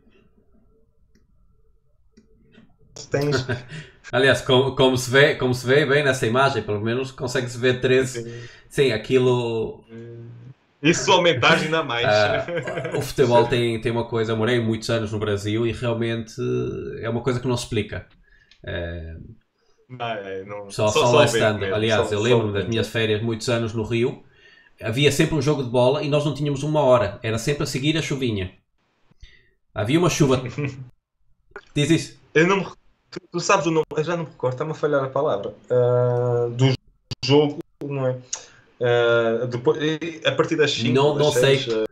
Tens. Aliás, como, como, se vê, como se vê bem nessa imagem, pelo menos consegue-se ver 13. Sim, aquilo. E se aumentares ainda mais. Ah, o futebol tem, tem uma coisa. Eu morei muitos anos no Brasil e realmente é uma coisa que não se explica. É, Não, não- só, só, vendo estando. Aliás, só- eu só lembro das minhas férias, muitos anos no Rio. Havia sempre um jogo de bola e nós não tínhamos uma hora. Era sempre a seguir a chuvinha. Havia uma chuva. Diz isso. Eu não me... tu, tu sabes o nome, eu já não me recordo, está-me a falhar a palavra. Ah, do jogo, não é? Ah, depois, a partir das 5 Não- não sei. ah,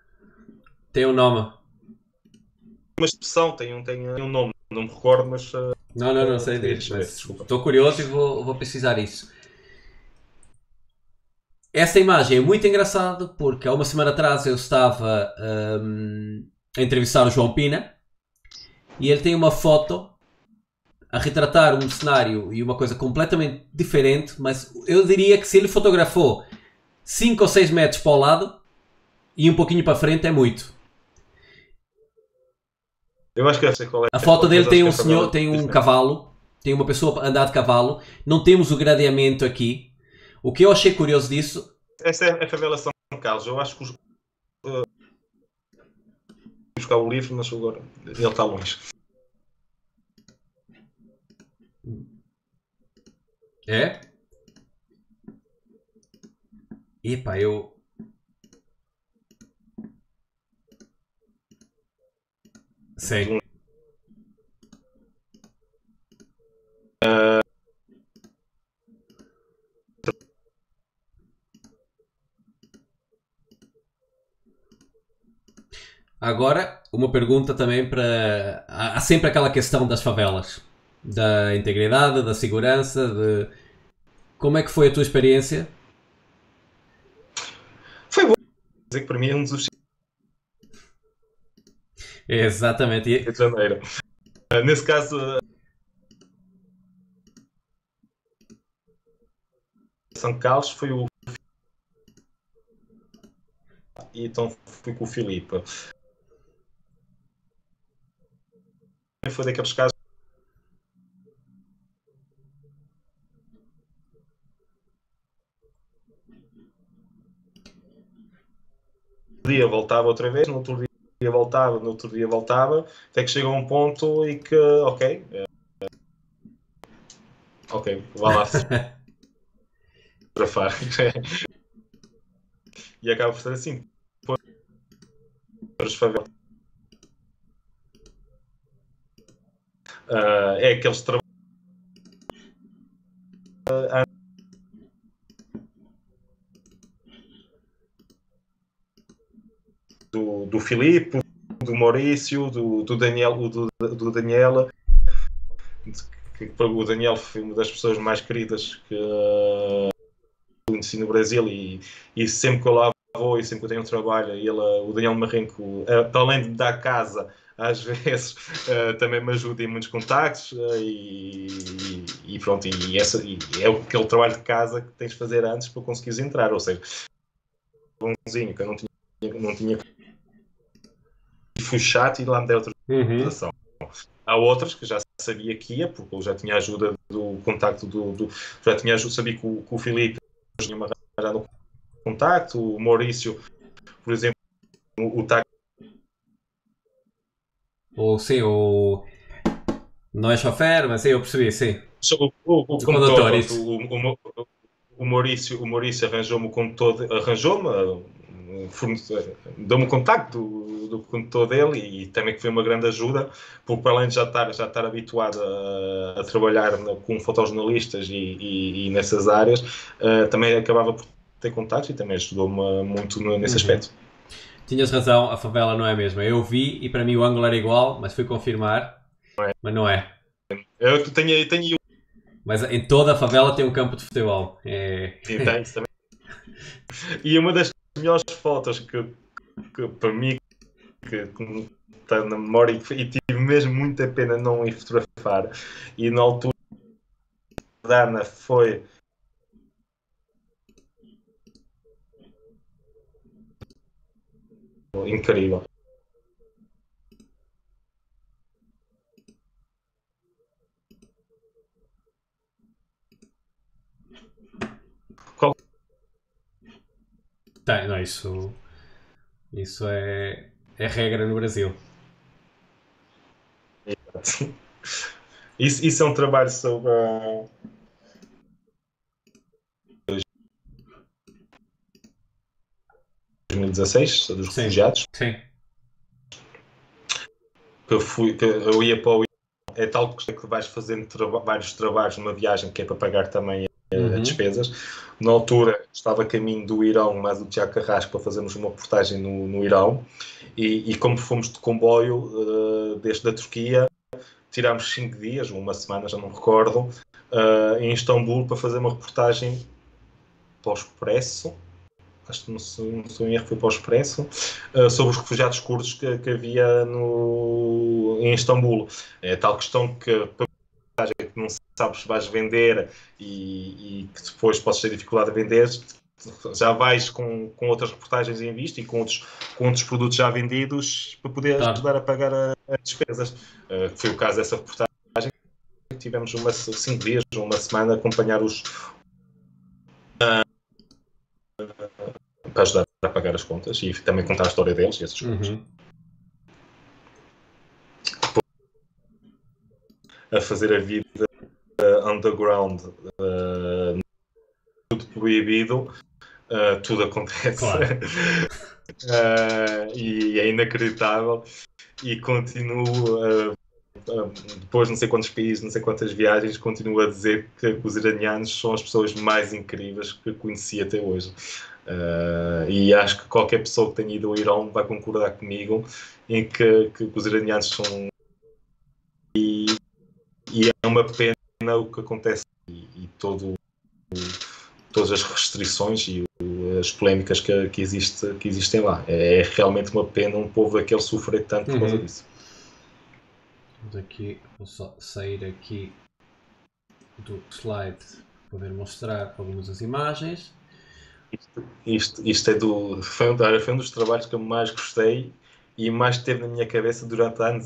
Tem um nome. uma expressão, tem um, tem um nome, não me recordo, mas ah, Não, não, não sei disso. estou curioso e vou, vou pesquisar isso. Esta imagem é muito engraçada porque há uma semana atrás eu estava hum, a entrevistar o João Pina e ele tem uma foto a retratar um cenário e uma coisa completamente diferente, mas eu diria que se ele fotografou 5 ou 6 metros para o lado e um pouquinho para frente é muito. eu acho que eu sei qual é. A foto dele acho tem que um senhor, é tem um cavalo, tem uma pessoa a andar de cavalo. Não temos o gradeamento aqui. O que eu achei curioso disso, Essa é a favela São Carlos, eu acho que os. ah, buscar o livro, mas agora ele está longe. é? Epá, eu. Sei. Agora, uma pergunta também para. Há sempre aquela questão das favelas. da integridade, da segurança, de como é que foi a tua experiência? Foi bom. Dizer que para mim é um dos Exatamente. de janeiro. Uh, nesse caso, uh, São Carlos foi o e então fui com o Filipe. Foi daqueles casos dia voltava outra vez, no outro dia voltava, no outro dia voltava, até que chega a um ponto e que, ok, é, ok, vá lá fotografar. e acaba por ser assim. Os favelas. Uh, é aqueles trabalhos. Do, do Filipe, do Maurício, do, do Daniel, do, do Daniela, que, o Daniel foi uma das pessoas mais queridas que uh, conheci no Brasil e, e sempre que eu lá vou e sempre que eu tenho um trabalho, ele, o Daniel Marrenco, uh, para além de me dar casa, às vezes uh, também me ajuda em muitos contactos uh, e, e, pronto, e, essa, e é aquele trabalho de casa que tens de fazer antes para conseguires entrar, ou seja, bonzinho que eu não tinha, não tinha e fui chato e lá me dei outra uhum. Há outras que já sabia que ia, porque eu já tinha ajuda do contacto do, do já tinha ajuda, sabia que o, que o Filipe tinha-me arranjado contacto, o Maurício, por exemplo, o, o TAC. O, sim, o. Não é chofer, mas sim, eu percebi, sim. O, o, o, condutor, o, o, o, Maurício, o Maurício arranjou-me o condutor, arranjou-me deu-me o contacto do, do condutor dele e, e, também que foi uma grande ajuda, porque para além de já estar, já estar habituado a, a trabalhar com fotojornalistas e, e, e nessas áreas, uh, também acabava por ter contactos e também ajudou-me muito nesse uhum. aspecto. Tinhas razão, a favela não é a mesma. Eu vi e para mim o ângulo era igual, mas fui confirmar, não é. mas não é. Eu tenho, tenho... Mas em toda a favela tem um campo de futebol. É... Sim, tem também. E uma das melhores fotos que, que para mim que, que está na memória e, e tive mesmo muita pena não ir fotografar. E na altura da Ana foi incrível Tem, não, isso, isso é, é regra no Brasil. Isso, isso é um trabalho sobre. Uh... 2016, dos sim, refugiados. Sim. Que eu, fui, que eu ia para o. É tal que vais fazendo traba vários trabalhos numa viagem que é para pagar também uhum. despesas. Na altura estava a caminho do Irão, mas o Tiago Carrasco, para fazermos uma reportagem no, no Irão. E, e, como fomos de comboio uh, desde a Turquia, tirámos cinco dias, uma semana, já não recordo, uh, em Istambul para fazer uma reportagem para o Expresso. Acho que não sou, não sou em erro, foi para o Expresso, uh, sobre os refugiados curdos que, que havia no, em Istambul. É tal questão que que não sabes se vais vender e, e que depois podes ter dificuldade a vender, já vais com, com outras reportagens em vista e com outros, com outros produtos já vendidos para poder claro. ajudar a pagar as despesas. Uh, foi o caso dessa reportagem. Tivemos uma, cinco dias, uma semana a acompanhar os. Uh, para ajudar a pagar as contas e também contar a história deles e essas coisas. Uhum. A fazer a vida underground uh, tudo proibido, uh, tudo acontece. Claro. uh, e é inacreditável. E continuo, depois de não sei quantos países, não sei quantas viagens, continuo a dizer que os iranianos são as pessoas mais incríveis que conheci até hoje. e acho que qualquer pessoa que tenha ido ao Irão vai concordar comigo em que, que os iranianos são e é uma pena o que acontece e, e todo, todas as restrições e as polémicas que, que, existe, que existem lá. É, é realmente uma pena um povo daquele sofrer tanto por causa uhum. disso. Vamos aqui, vou só sair aqui do slide para poder mostrar algumas das imagens. Isto, isto, isto é do. Foi um, foi um dos trabalhos que eu mais gostei e mais teve na minha cabeça durante anos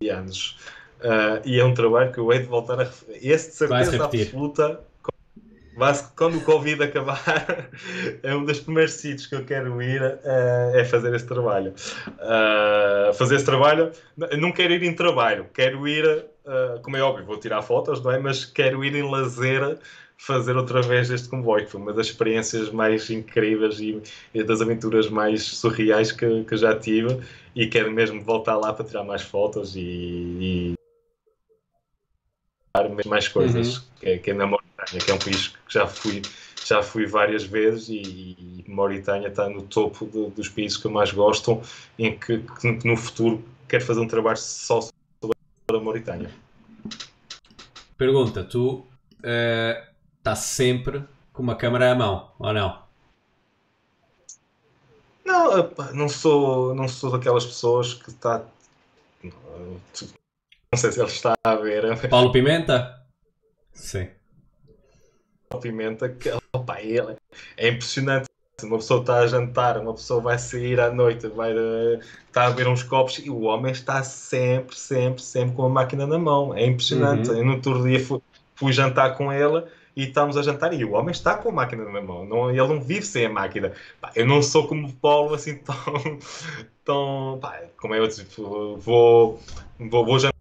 e anos. Uh, e é um trabalho que eu hei de voltar a. Esse de certeza absoluta quando o Covid acabar, é um dos primeiros sítios que eu quero ir uh, é fazer esse trabalho. Uh, fazer esse trabalho, não quero ir em trabalho, quero ir, uh, como é óbvio, vou tirar fotos, não é? Mas quero ir em lazer fazer outra vez este comboio, que foi uma das experiências mais incríveis e, e das aventuras mais surreais que, que já tive e quero mesmo voltar lá para tirar mais fotos e, e mais coisas, uhum. que, é, que é na Mauritânia, que é um país que já fui, já fui várias vezes e, e Mauritânia está no topo de, dos países que eu mais gosto, em que, que, no futuro quero fazer um trabalho só sobre a Mauritânia. Pergunta, tu uh está sempre com uma câmera à mão, ou não? Não, não sou, não sou daquelas pessoas que está. Não sei se ele está a ver. Paulo Pimenta? Sim. Paulo Pimenta, que opa, ele é impressionante. Uma pessoa está a jantar, uma pessoa vai sair à noite, vai está a ver uns copos e o homem está sempre, sempre, sempre com a máquina na mão. É impressionante. Uhum. Eu no outro dia fui, fui jantar com ele e estamos a jantar e o homem está com a máquina na mão, não, ele não vive sem a máquina. Pá, eu não sou como o Paulo assim tão. tão pá, como é eu vou, vou, vou jantar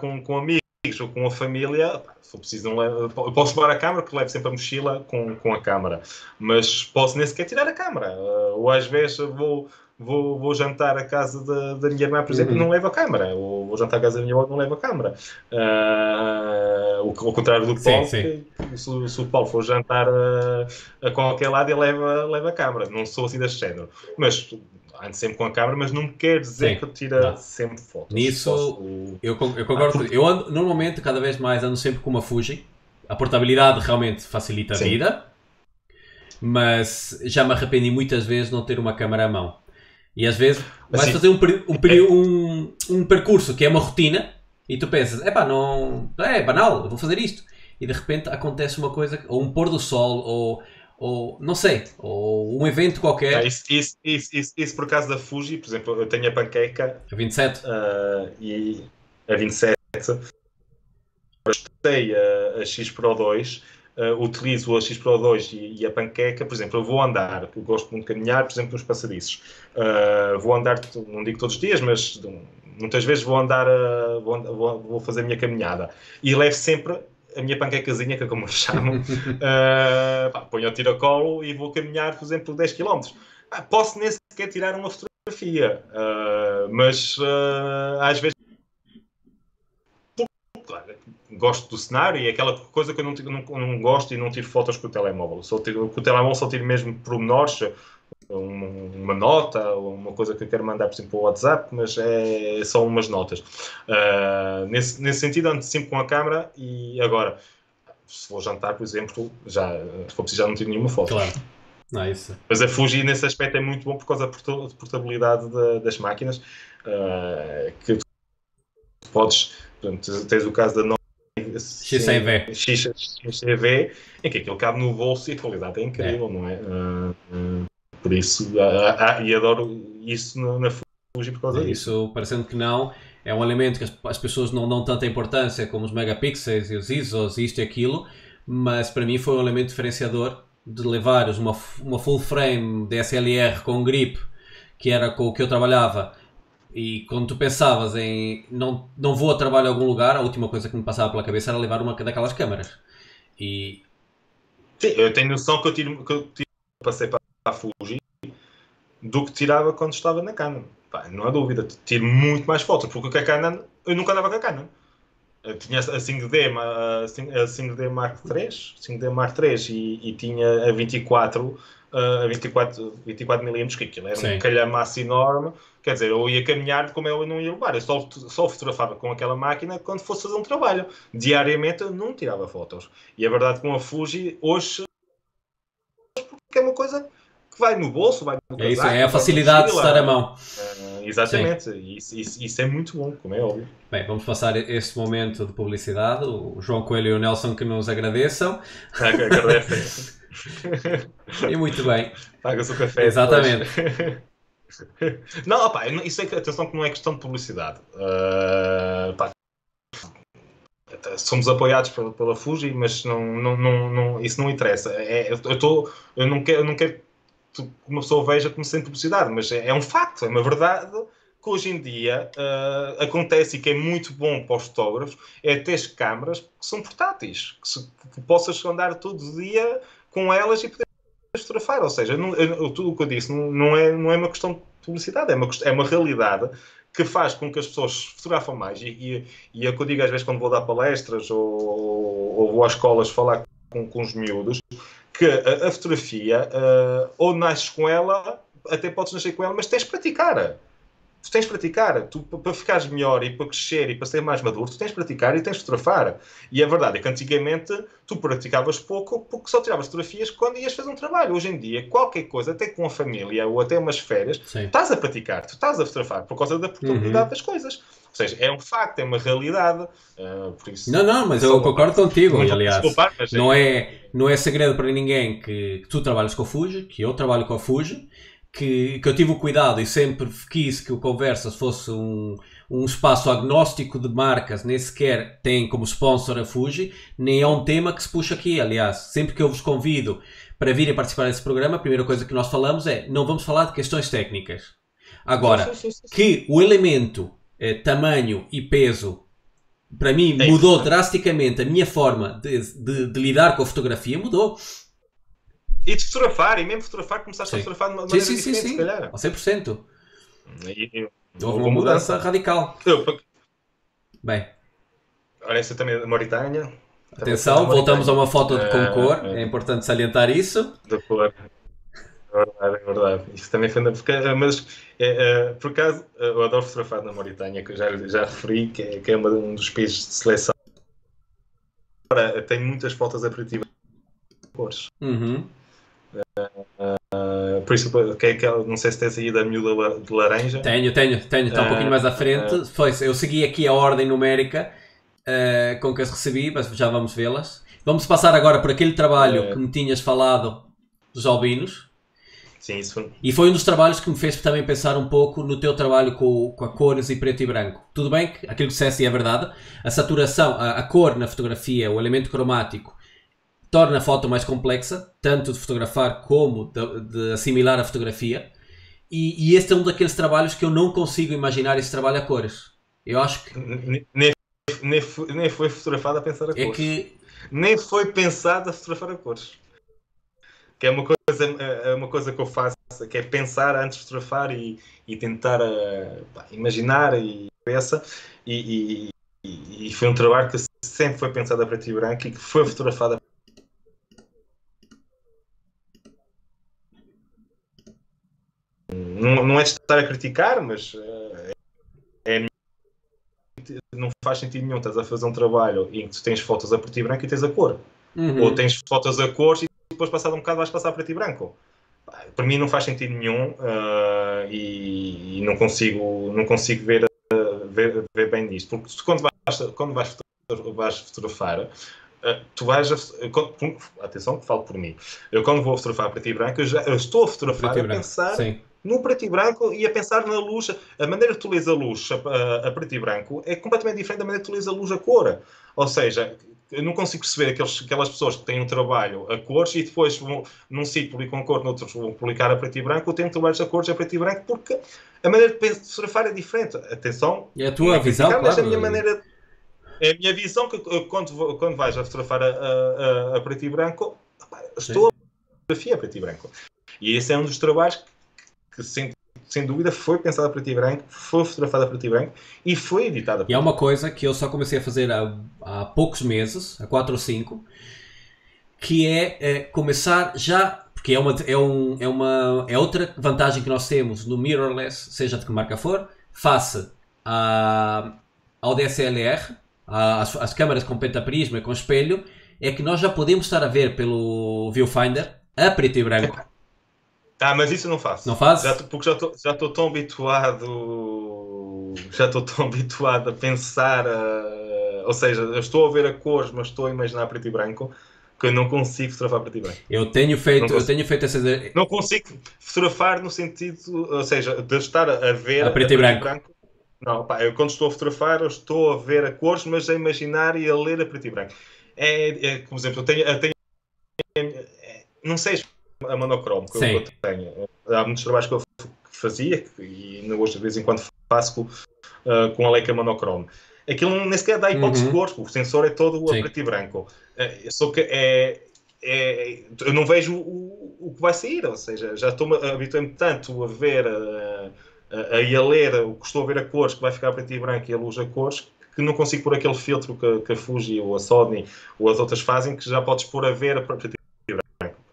com, com amigos ou com a família. Se preciso, não levo, eu posso levar a câmera, que levo sempre a mochila com, com a câmera, mas posso nem sequer tirar a câmera. Uh, ou às vezes vou vou, vou jantar à casa da, da minha irmã, por exemplo, uhum. e não levo a câmara. Ou vou jantar à casa da minha avó não levo a câmara. Uh, ao contrário do Paulo, sim, sim. Que, se, se, o Paulo for jantar a, a, qualquer lado, ele leva, leva a câmara. Não sou assim deste género. Mas ando sempre com a câmera, mas não quer dizer sim. que eu tire sempre fotos. Nisso, Posso... eu, eu concordo. Ah, eu ando, normalmente, cada vez mais, ando sempre com uma Fuji. A portabilidade realmente facilita a vida mas já me arrependi muitas vezes de não ter uma câmera à mão. E às vezes vais assim, fazer um, um, um, um, percurso que é uma rotina e tu pensas, epá, não. É banal, vou fazer isto. E de repente acontece uma coisa, ou um pôr do sol, ou, ou não sei, ou um evento qualquer. Ah, isso, isso, isso, isso, por causa da Fuji, por exemplo, eu tenho a panqueca. A 27. Uh, e a 27. Gostei a, a X Pro 2 uh, utilizo o X Pro 2 e, e, a panqueca, por exemplo, eu vou andar, eu gosto muito de caminhar, por exemplo, nos passadiços. Uh, vou andar, não digo todos os dias, mas muitas vezes vou andar, vou, vou, fazer a minha caminhada e levo sempre a minha panquecazinha, que é como eu chamo, uh, ponho o tiracolo e vou caminhar, por exemplo, 10 km. posso nem sequer tirar uma fotografia, mas às vezes gosto do cenário e é aquela coisa que eu não, não, não gosto e não tiro fotos com o telemóvel. Só tiro, com o telemóvel só tiro mesmo pormenores, uma, uma nota, uma coisa que eu quero mandar, por exemplo, para o WhatsApp, mas é só umas notas. Uh, nesse, nesse sentido, ando sempre com a câmera e agora, se vou jantar, por exemplo, já, se for preciso, já não tiro nenhuma foto. Claro. Não, isso. Mas a Fuji nesse aspecto é muito bom por causa da portabilidade das máquinas, uh, que podes, portanto, tens o caso da XCV. XCV, em que aquilo cabe no bolso e a qualidade é incrível, é. não é? Uh, uh, por isso, uh, e adoro isso na Fuji por causa é, disso. Isso, parecendo que não, é um elemento que as, as, pessoas não dão tanta importância como os megapixels e os ISOs, isto e aquilo, mas para mim foi um elemento diferenciador de levares uma, uma full frame DSLR com grip, que era com o que eu trabalhava, e quando tu pensavas em não, não vou a trabalho a algum lugar, a última coisa que me passava pela cabeça era levar uma daquelas câmaras. E. Sim, eu tenho noção que eu, tiro, que eu tiro, passei para a Fuji do que tirava quando estava na Canon. Pá, não há dúvida, tiro muito mais fotos, porque a Canon, eu nunca andava com a Canon. tinha a 5D, a 5D Mark III, 5D Mark III e, e tinha a 24 a 24, 24 milímetros, que aquilo era Sim. um calhamaço enorme. Quer dizer, eu ia caminhar como eu não ia levar. Eu só, só fotografava com aquela máquina quando fosse fazer um trabalho. Diariamente eu não tirava fotos. E a verdade com a Fuji, hoje, porque é uma coisa que vai no bolso, vai no É isso, é a facilidade de estar à mão. Uh, exatamente, isso, isso, isso, é muito bom, como é óbvio. Bem, vamos passar este momento de publicidade. O João Coelho e o Nelson que nos agradeçam. Agradecem. e muito bem. Paga-se o café. Exatamente. não, opa, isso é que, atenção que não é questão de publicidade. Uh, pá, somos apoiados pela, pela Fuji, mas não, não, não, não, isso não interessa. É, eu, tô, eu não quero, eu não quero que uma pessoa veja como sendo publicidade, mas é, é, um facto, é uma verdade que hoje em dia uh, acontece e que é muito bom para os fotógrafos é ter câmaras que são portáteis, que, se, que possas andar todo dia com elas e poder fotografar. Ou seja, não, eu, tudo o que eu disse não, não, é, não é uma questão de publicidade, é uma, é uma realidade que faz com que as pessoas fotografam mais. E, e, e é o que eu digo às vezes quando vou dar palestras ou, ou vou às escolas falar com, com os miúdos, que a, a fotografia, uh, ou nasces com ela, até podes nascer com ela, mas tens de praticar tu tens de praticar. Tu, para ficares melhor e para crescer e para ser mais maduro, tu tens de praticar e tens de fotografar. E a verdade é que antigamente tu praticavas pouco porque só tiravas fotografias quando ias fazer um trabalho. Hoje em dia, qualquer coisa, até com a família ou até umas férias, Sim. estás a praticar, tu estás a fotografar por causa da oportunidade uhum. das coisas. Ou seja, é um facto, é uma realidade. Uh, por isso, não, não, mas eu concordo contigo, aliás. não, é, não é segredo para ninguém que, que tu trabalhas com a Fuji, que eu trabalho com a Fuji que, que eu tive o cuidado e sempre quis que o Conversas fosse um, um espaço agnóstico de marcas, nem sequer tem como sponsor a Fuji, nem é um tema que se puxa aqui. Aliás, sempre que eu vos convido para virem participar desse programa, a primeira coisa que nós falamos é não vamos falar de questões técnicas. Agora, que o elemento eh, tamanho e peso para mim mudou drasticamente a minha forma de, de, de lidar com a fotografia, mudou. E de fotografar, e mesmo fotografar, começaste sim. a fotografar de uma maneira sim, sim, diferente, sim, sim. se calhar. A 100%. E, e, Houve uma mudança, mudança radical. Eu, Bem. Olha, essa também é da Mauritânia. Atenção, voltamos a uma foto de com cor. É, é importante salientar isso. Da cor. É verdade, é verdade. Isso também foi porque, mas é, é, por acaso eu adoro fotografar na Mauritânia, que eu já, já referi, que é, que é um dos países de seleção. Agora, tenho muitas fotos a partir de cores. Uhum. Uh, por isso, que é que não sei se tens aí da miúda de laranja. Tenho, tenho, tenho. Está um pouquinho mais à frente. Uh, foi, eu segui aqui a ordem numérica uh, com que as recebi, mas já vamos vê-las. Vamos passar agora por aquele trabalho que me tinhas falado dos albinos. Sim, isso foi. E foi um dos trabalhos que me fez também pensar um pouco no teu trabalho com, com a cores e preto e branco. Tudo bem que aquilo que disseste é verdade. A saturação, a, a cor na fotografia, o elemento cromático, torna a foto mais complexa, tanto de fotografar como de, de assimilar a fotografia. E, e, este é um daqueles trabalhos que eu não consigo imaginar esse trabalho a cores. Eu acho que. Nem, nem, foi, nem foi fotografado a pensar a é cores. Que... Nem foi pensado a fotografar a cores. Que é uma coisa, é uma coisa que eu faço, que é pensar antes de fotografar e, e tentar uh, pá, imaginar e pensa. E, e, e, foi um trabalho que sempre foi pensado a preto e branco e que foi fotografado a não, não é de estar a criticar, mas uh, é, não faz sentido nenhum. Estás a fazer um trabalho em que tu tens fotos a preto e branco e tens a cor. Uhum. Ou tens fotos a cores e depois, passado um bocado, vais passar a preto e branco. Para mim, não faz sentido nenhum uh, e, e, não consigo, não consigo ver, uh, ver, ver, bem nisto. Porque quando vais, quando vais, vais fotografar, tu vais a, atenção que falo por mim eu quando vou fotografar preto e branco eu, já, eu estou a fotografar a pensar Sim no preto e branco e a pensar na luz. A maneira que tu lês a luz a, a, preto e branco é completamente diferente da maneira que tu lês a luz a cor. Ou seja, eu não consigo perceber aqueles, aquelas pessoas que têm um trabalho a cores e depois vão, num sítio publicam cor, noutros vão publicar a preto e branco, ou têm trabalhos a cores a preto e branco, porque a maneira de fotografar é diferente. Atenção. É a tua visão, claro. É a minha maneira... É a minha visão que quando, quando vais a fotografar a, a, a preto e branco, estou Sim. a fotografia a preto e branco. E esse é um dos trabalhos que sempre sem dúvida, foi pensada para ti branco, foi fotografada para ti branco e foi editada E há uma coisa que eu só comecei a fazer há, há poucos meses, há 4 ou 5, que é, é, começar já, porque é uma, é, um, é, uma, é outra vantagem que nós temos no mirrorless, seja de que marca for, face a, ao DSLR, às, às câmaras com pentaprisma e com espelho, é que nós já podemos estar a ver pelo viewfinder a preto e branco. Ah, mas isso eu não faço. Não faz? Já, porque já estou já tão habituado. Já estou tão habituado a pensar. A, ou seja, eu estou a ver a cores, mas estou a imaginar preto e branco que eu não consigo fotografar preto e branco. Eu tenho feito, eu tenho feito essas. Não consigo fotografar no sentido, ou seja, de estar a ver a preto, a preto e branco. branco. Não, pá, eu quando estou a fotografar, eu estou a ver a cores, mas a imaginar e a ler a preto e branco. É, é por exemplo, eu tenho, eu tenho não sei a monocromo que Sim. eu tenho. Há muitos trabalhos que eu fazia e ainda hoje de vez em quando faço uh, com a Leica monocromo. Aquilo nem sequer dá hipótese uhum. de cor, o sensor é todo a preto e branco. Uh, só que é, é, eu não vejo o, o que vai sair, ou seja, já estou habituei-me tanto a ver, uh, a, a, ir a ler o que estou a ver a cores, que vai ficar preto e branco e a luz a cores, que não consigo pôr aquele filtro que, que a Fuji ou a Sony ou as outras fazem, que já podes pôr a ver a preto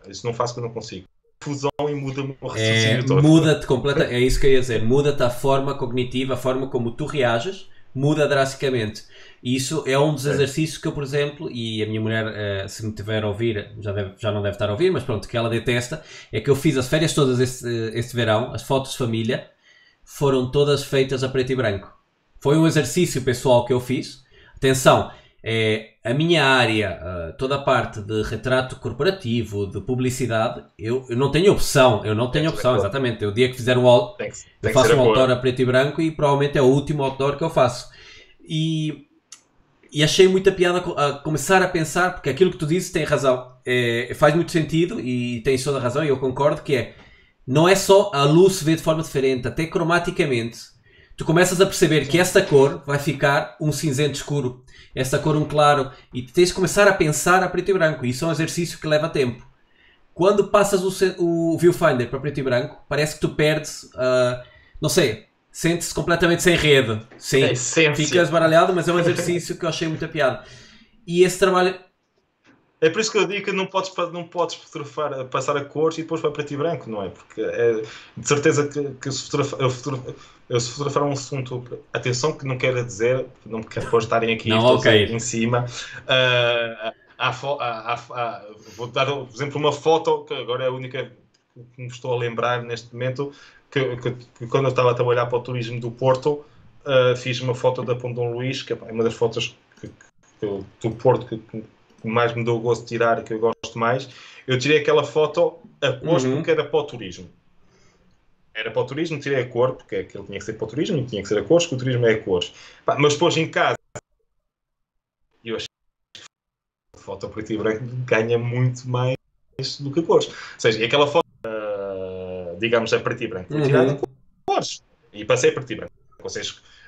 isso não faço que eu não consigo. Fusão e muda-me o raciocínio é, todo. Muda-te completamente. É isso que eu ia dizer. Muda-te a forma cognitiva, a forma como tu reages, muda drasticamente. E isso é um dos é. exercícios que eu, por exemplo, e a minha mulher, eh, se me tiver a ouvir, já, deve, já não deve estar a ouvir, mas pronto, que ela detesta, é que eu fiz as férias todas este, este verão, as fotos de família, foram todas feitas a preto e branco. Foi um exercício pessoal que eu fiz. Atenção, é, a minha área, uh, toda a parte de retrato corporativo, de publicidade, eu, eu não tenho opção. Eu não tenho opção, exatamente. O dia que fizer um outdoor, eu faço um outdoor a preto e branco e provavelmente é o último outdoor que eu faço. E, e achei muita piada a começar a pensar, porque aquilo que tu dizes tem razão. É, faz muito sentido e tens toda a razão, e eu concordo que é. Não é só a luz se vê de forma diferente, até cromaticamente tu começas a perceber que esta cor vai ficar um cinzento escuro, esta cor um claro, e tens de começar a pensar a preto e branco. Isso é um exercício que leva tempo. Quando passas o, o viewfinder para preto e branco, parece que tu perdes, uh, não sei, sentes-se completamente sem rede. Sim, ficas baralhado, mas é um exercício que eu achei muita piada. E esse trabalho é por isso que eu digo que não podes, não podes fotografar, passar a cores e depois para preto e branco, não é? Porque é de certeza que, que se, fotografar, eu, fotografar, eu se fotografar um assunto, atenção que não quero dizer, não quero depois estarem aqui não, okay. em cima. Uh, há, há, há, vou dar, por exemplo, uma foto, que agora é a única que me estou a lembrar neste momento, que, que, que quando eu estava a trabalhar para o turismo do Porto, uh, fiz uma foto da Ponte Dom Luís, que é uma das fotos que, do Porto que que mais me deu o gosto de tirar, que eu gosto mais, eu tirei aquela foto a cores uhum. porque era para o turismo. Era para o turismo, tirei a cor, porque aquilo tinha que ser para o turismo e tinha que ser a cores, que o turismo é a cores. Pá, mas depois em casa, eu achei que a foto preto e branco ganha muito mais do que a cores. Ou seja, aquela foto, uh, digamos, a preto e branco, foi tirada uhum. cores. E passei a preto e branco. Ou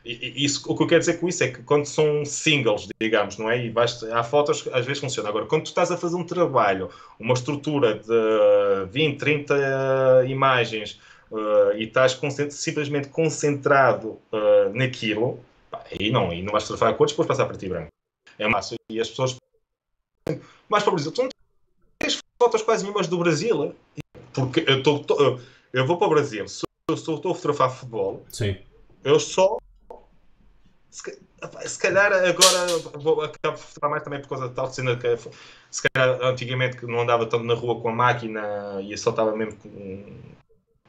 isso, o que eu quero dizer com isso é que quando são singles, digamos, não é? E vais, há fotos que às vezes funciona. Agora, quando tu estás a fazer um trabalho, uma estrutura de 20, 30 imagens uh, e estás simplesmente concentrado uh, naquilo, pá, aí não, aí não vais fotografar cores, depois passar para ti branco. É massa. E as pessoas. Mas para o Brasil, tu não tens fotos quase nenhumas do Brasil, porque eu, tô, tô, eu vou para o Brasil, se eu estou a fotografar futebol. Sim. Eu só se, se calhar agora vou acabar de mais também por causa de tal cena que se calhar antigamente que não andava tanto na rua com a máquina e só estava mesmo com,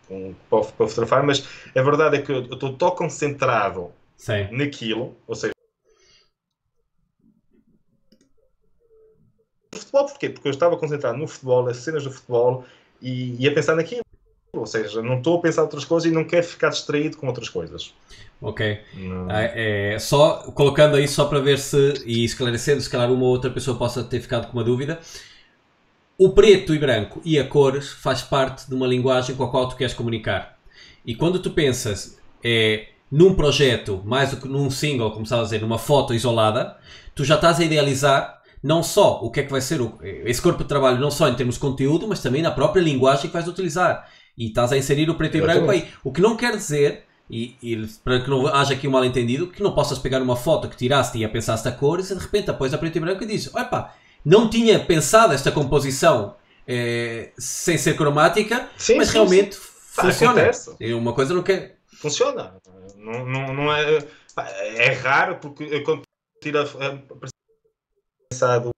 com, para, para fotografar, mas a verdade é que eu estou tão concentrado Sim. naquilo, ou seja, futebol porquê? Porque eu estava concentrado no futebol, as cenas do futebol e ia pensar naquilo. Ou seja, não estou a pensar outras coisas e não quero ficar distraído com outras coisas. Ok. Ah, é, só colocando aí só para ver se e esclarecendo, se calhar uma ou outra pessoa possa ter ficado com uma dúvida. O preto e branco e a cores faz parte de uma linguagem com a qual tu queres comunicar. E quando tu pensas é, num projeto, mais do que num single, como estava a dizer, numa foto isolada, tu já estás a idealizar não só o que é que vai ser o, esse corpo de trabalho, não só em termos de conteúdo, mas também na própria linguagem que vais utilizar E estás a inserir o preto e branco aí. O que não quer dizer, e, e, para que não haja aqui um mal entendido, que não possas pegar uma foto que tiraste e a pensaste a cor e de repente a pões a preto e branco e dizes: Opa, não tinha pensado esta composição é, sem ser cromática, sim, mas sim, realmente sim. funciona. É uma coisa não quer. Funciona. Não, não, não é, é raro porque eu quando tiro a, pensado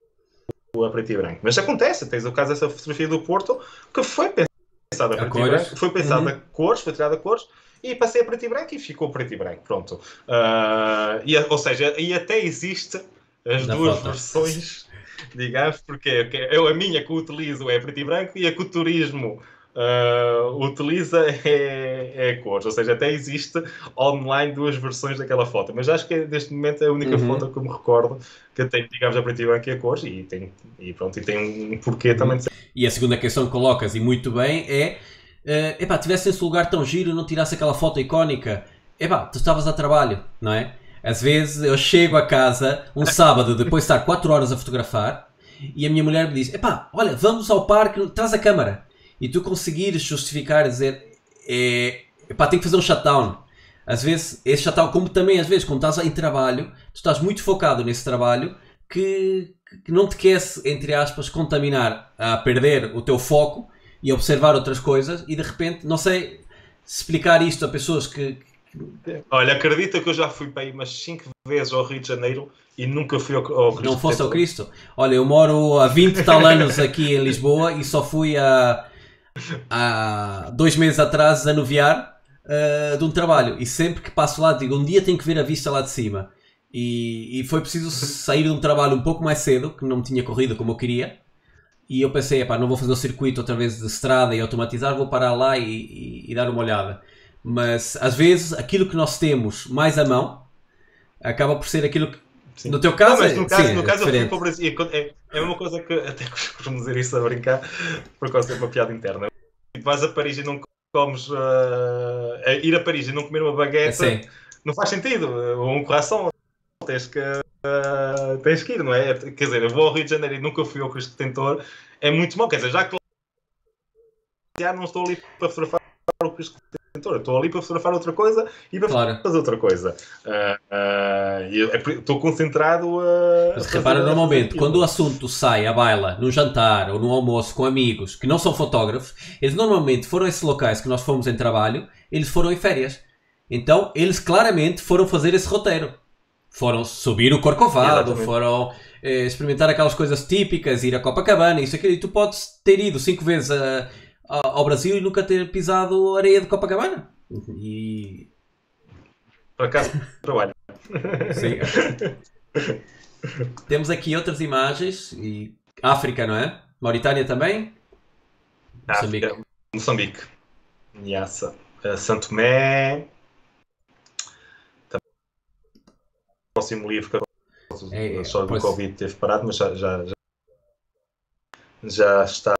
a preto e branco. Mas acontece, tens o caso dessa fotografia do Porto que foi pensada a preto e branco, foi pensada uhum. a cores, foi tirada a cores e passei a preto e branco e ficou preto e branco. Pronto. Uh, e, ou seja, e até existe as Na duas foto. versões, digamos, porque eu, a minha que utilizo é preto e branco e a que o turismo uh, utiliza é, é cores. Ou seja, até existe online duas versões daquela foto. Mas acho que neste momento é a única uhum. foto que eu me recordo que tem, digamos, a preto e branco e a cores. E, tem, e pronto, e tem um porquê também. E a segunda questão que colocas, e muito bem, é... Uh, epá, tivesse esse lugar tão giro, não tirasse aquela foto icónica. Epá, tu estavas a trabalho, não é? Às vezes eu chego a casa um sábado depois de estar 4 horas a fotografar e a minha mulher me diz: Epá, olha, vamos ao parque, traz a câmara e tu conseguires justificar, dizer, é, pá, tem que fazer um shutdown. Às vezes, esse shutdown, como também às vezes, quando estás em trabalho, tu estás muito focado nesse trabalho que, que não te queres, entre aspas, contaminar a perder o teu foco e observar outras coisas e de repente, não sei explicar isto a pessoas que. Olha, acredita que eu já fui para aí umas 5 vezes ao Rio de Janeiro e nunca fui ao, ao Cristo. Não fosse ao Cristo? Olha, eu moro há 20 tal anos aqui em Lisboa e só fui a há dois meses atrás a noviar uh, de um trabalho e sempre que passo lá digo um dia tenho que ver a vista lá de cima e, e foi preciso sair de um trabalho um pouco mais cedo que não me tinha corrido como eu queria e eu pensei, epá, não vou fazer o circuito outra vez de estrada e automatizar, vou parar lá e, e, e dar uma olhada. Mas às vezes aquilo que nós temos mais à mão acaba por ser aquilo que Sim. No teu caso, não, mas no é, caso, sim, no caso é eu fui para o Brasil. É, é uma coisa que até costumo dizer isso a brincar, por causa de uma piada interna. Vais a Paris e não comes. Uh, ir a Paris e não comer uma baguete sim. não faz sentido. Ou um coração. Tens que, uh, tens que ir, não é? Quer dizer, eu vou ao Rio de Janeiro e nunca fui ao Cristo Redentor. É muito mal. Quer dizer, já que já não estou ali para fotografar o Cristo Redentor, estou ali para fotografar outra coisa e para claro. fazer outra coisa. Uh, uh, estou concentrado a. Mas repara, normalmente, quando o assunto sai à baila, num jantar ou num almoço com amigos que não são fotógrafos, eles normalmente foram a esses locais que nós fomos em trabalho, eles foram em férias. Então, eles claramente foram fazer esse roteiro. Foram subir o Corcovado, Exatamente. foram eh, experimentar aquelas coisas típicas, ir a Copacabana, isso aqui. E tu podes ter ido cinco vezes a ao Brasil e nunca ter pisado areia de Copacabana. E. Por acaso, trabalho. Sim. Temos aqui outras imagens. E... África, não é? Mauritânia também? Moçambique. África, Moçambique. Niassa. Uh, Santo Tomé. O próximo livro que é, só do Covid teve parado, mas já, já, já, já está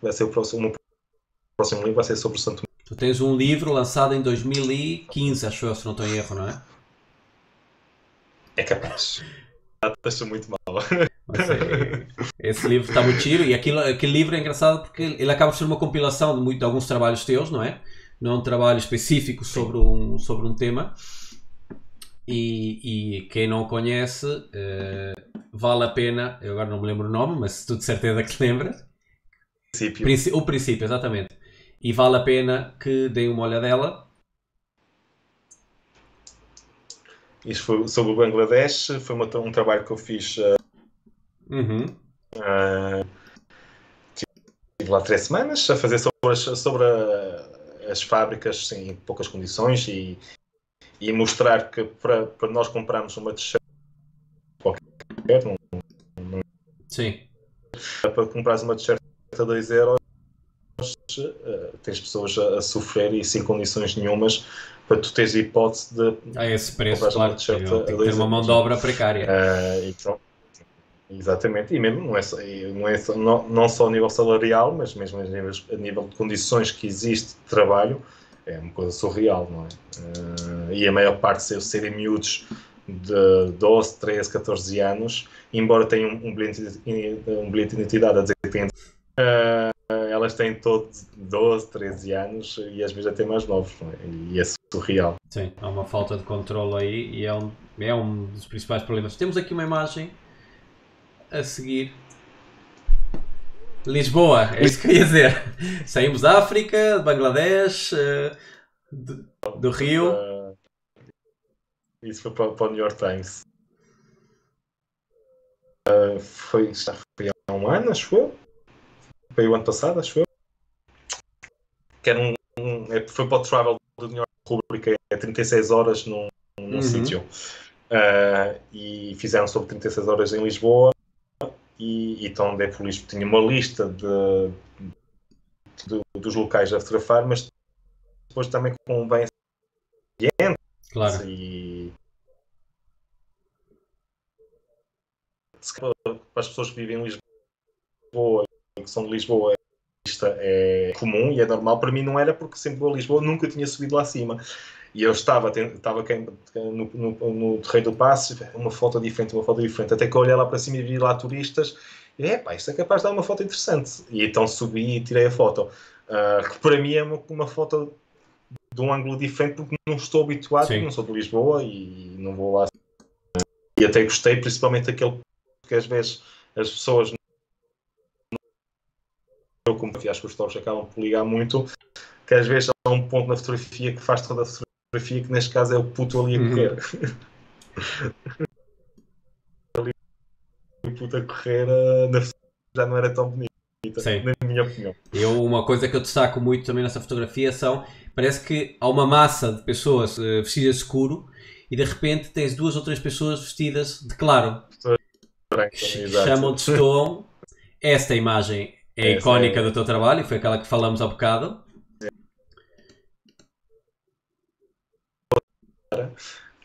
vai ser o próximo, o próximo livro vai ser sobre o Santo Tu tens um livro lançado em 2015, acho eu, se não estou em erro, não é? É capaz. Acho muito mal. Esse livro está muito tiro e aquilo, aquele livro é engraçado porque ele acaba por ser uma compilação de, muito, de alguns trabalhos teus, não é? Não é um trabalho específico sobre um, sobre um tema. E, e quem não o conhece, uh, vale a pena. Eu agora não me lembro o nome, mas tu de certeza que te lembras princípio. O princípio, exatamente. E vale a pena que deem uma olhadela. Isto foi sobre o Bangladesh, foi uma, um trabalho que eu fiz. Uh, uhum. uh, lá três semanas a fazer sobre as, sobre a, as fábricas em poucas condições e, e mostrar que para, para nós comprarmos uma t-shirt qualquer, não, não, Sim. para comprares uma t-shirt a 2 euros, uh, tens pessoas a, a, sofrer e sem condições nenhumas para tu teres a hipótese de a esse preço, claro, tem que ter uma mão de obra precária. Uh, então, exatamente, e mesmo não é, só, não, é só, não, não só a nível salarial, mas mesmo a nível, a nível de condições que existe de trabalho, é uma coisa surreal, não é? Uh, e a maior parte de serem miúdos de 12, 13, 14 anos, embora tenham um bilhete, um bilhete de identidade a dizer que têm Uh, elas têm todos 12, 13 anos e às vezes até mais novos, é? e é surreal. Sim, há uma falta de controle aí e é um, é um dos principais problemas. Temos aqui uma imagem a seguir. Lisboa, é isso que eu ia dizer. Saímos da África, de Bangladesh, uh, de, do Rio. Isso foi para, para, o New York Times. Uh, foi, já foi há um ano, acho que foi. O ano passado, acho que foi. Que era um, um é, foi para o Travel do New York Republic, é 36 horas num, num uhum. sítio. Uh, e fizeram sobre 36 horas em Lisboa e, então a Depolis tinha uma lista de, de, dos locais a fotografar, mas depois também convém claro. e para as pessoas que vivem em Lisboa e que são de Lisboa isto é comum e é normal, para mim não era porque sempre vou a Lisboa, nunca tinha subido lá acima. E eu estava, estava no, no, no Terreiro do Passo, uma foto diferente, uma foto diferente, até que eu olhei lá para cima e vi lá turistas, e é pá, isto é capaz de dar uma foto interessante. E então subi e tirei a foto. Uh, que para mim é uma, uma foto de um ângulo diferente porque não estou habituado, não sou de Lisboa e não vou lá. E até gostei, principalmente daquele que às vezes as pessoas como acho que os stories acabam por ligar muito, que às vezes há um ponto na fotografia que faz toda a fotografia, que neste caso é o puto ali a uhum. correr. ali o puto a correr na já não era tão bonito. Sim. na minha opinião. Eu, uma coisa que eu destaco muito também nessa fotografia são, parece que há uma massa de pessoas uh, vestidas de escuro e de repente tens duas ou três pessoas vestidas de claro. Chamam de stone. Esta imagem é Essa icónica é... do teu trabalho, foi aquela que falamos há bocado.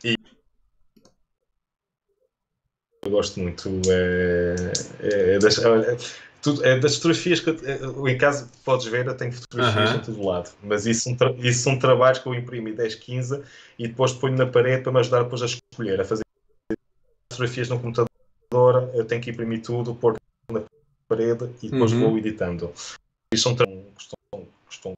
E eu gosto muito. É, é, é das, é, tudo, é das fotografias que eu, em casa podes ver, eu tenho fotografias uh -huh. em todo lado, mas isso são, isso são trabalhos que eu imprimo 10, 15 e depois ponho na parede para me ajudar depois a escolher, a fazer fotografias no computador, eu tenho que imprimir tudo, pôr na parede e depois uhum. vou editando. E são que estão, que estão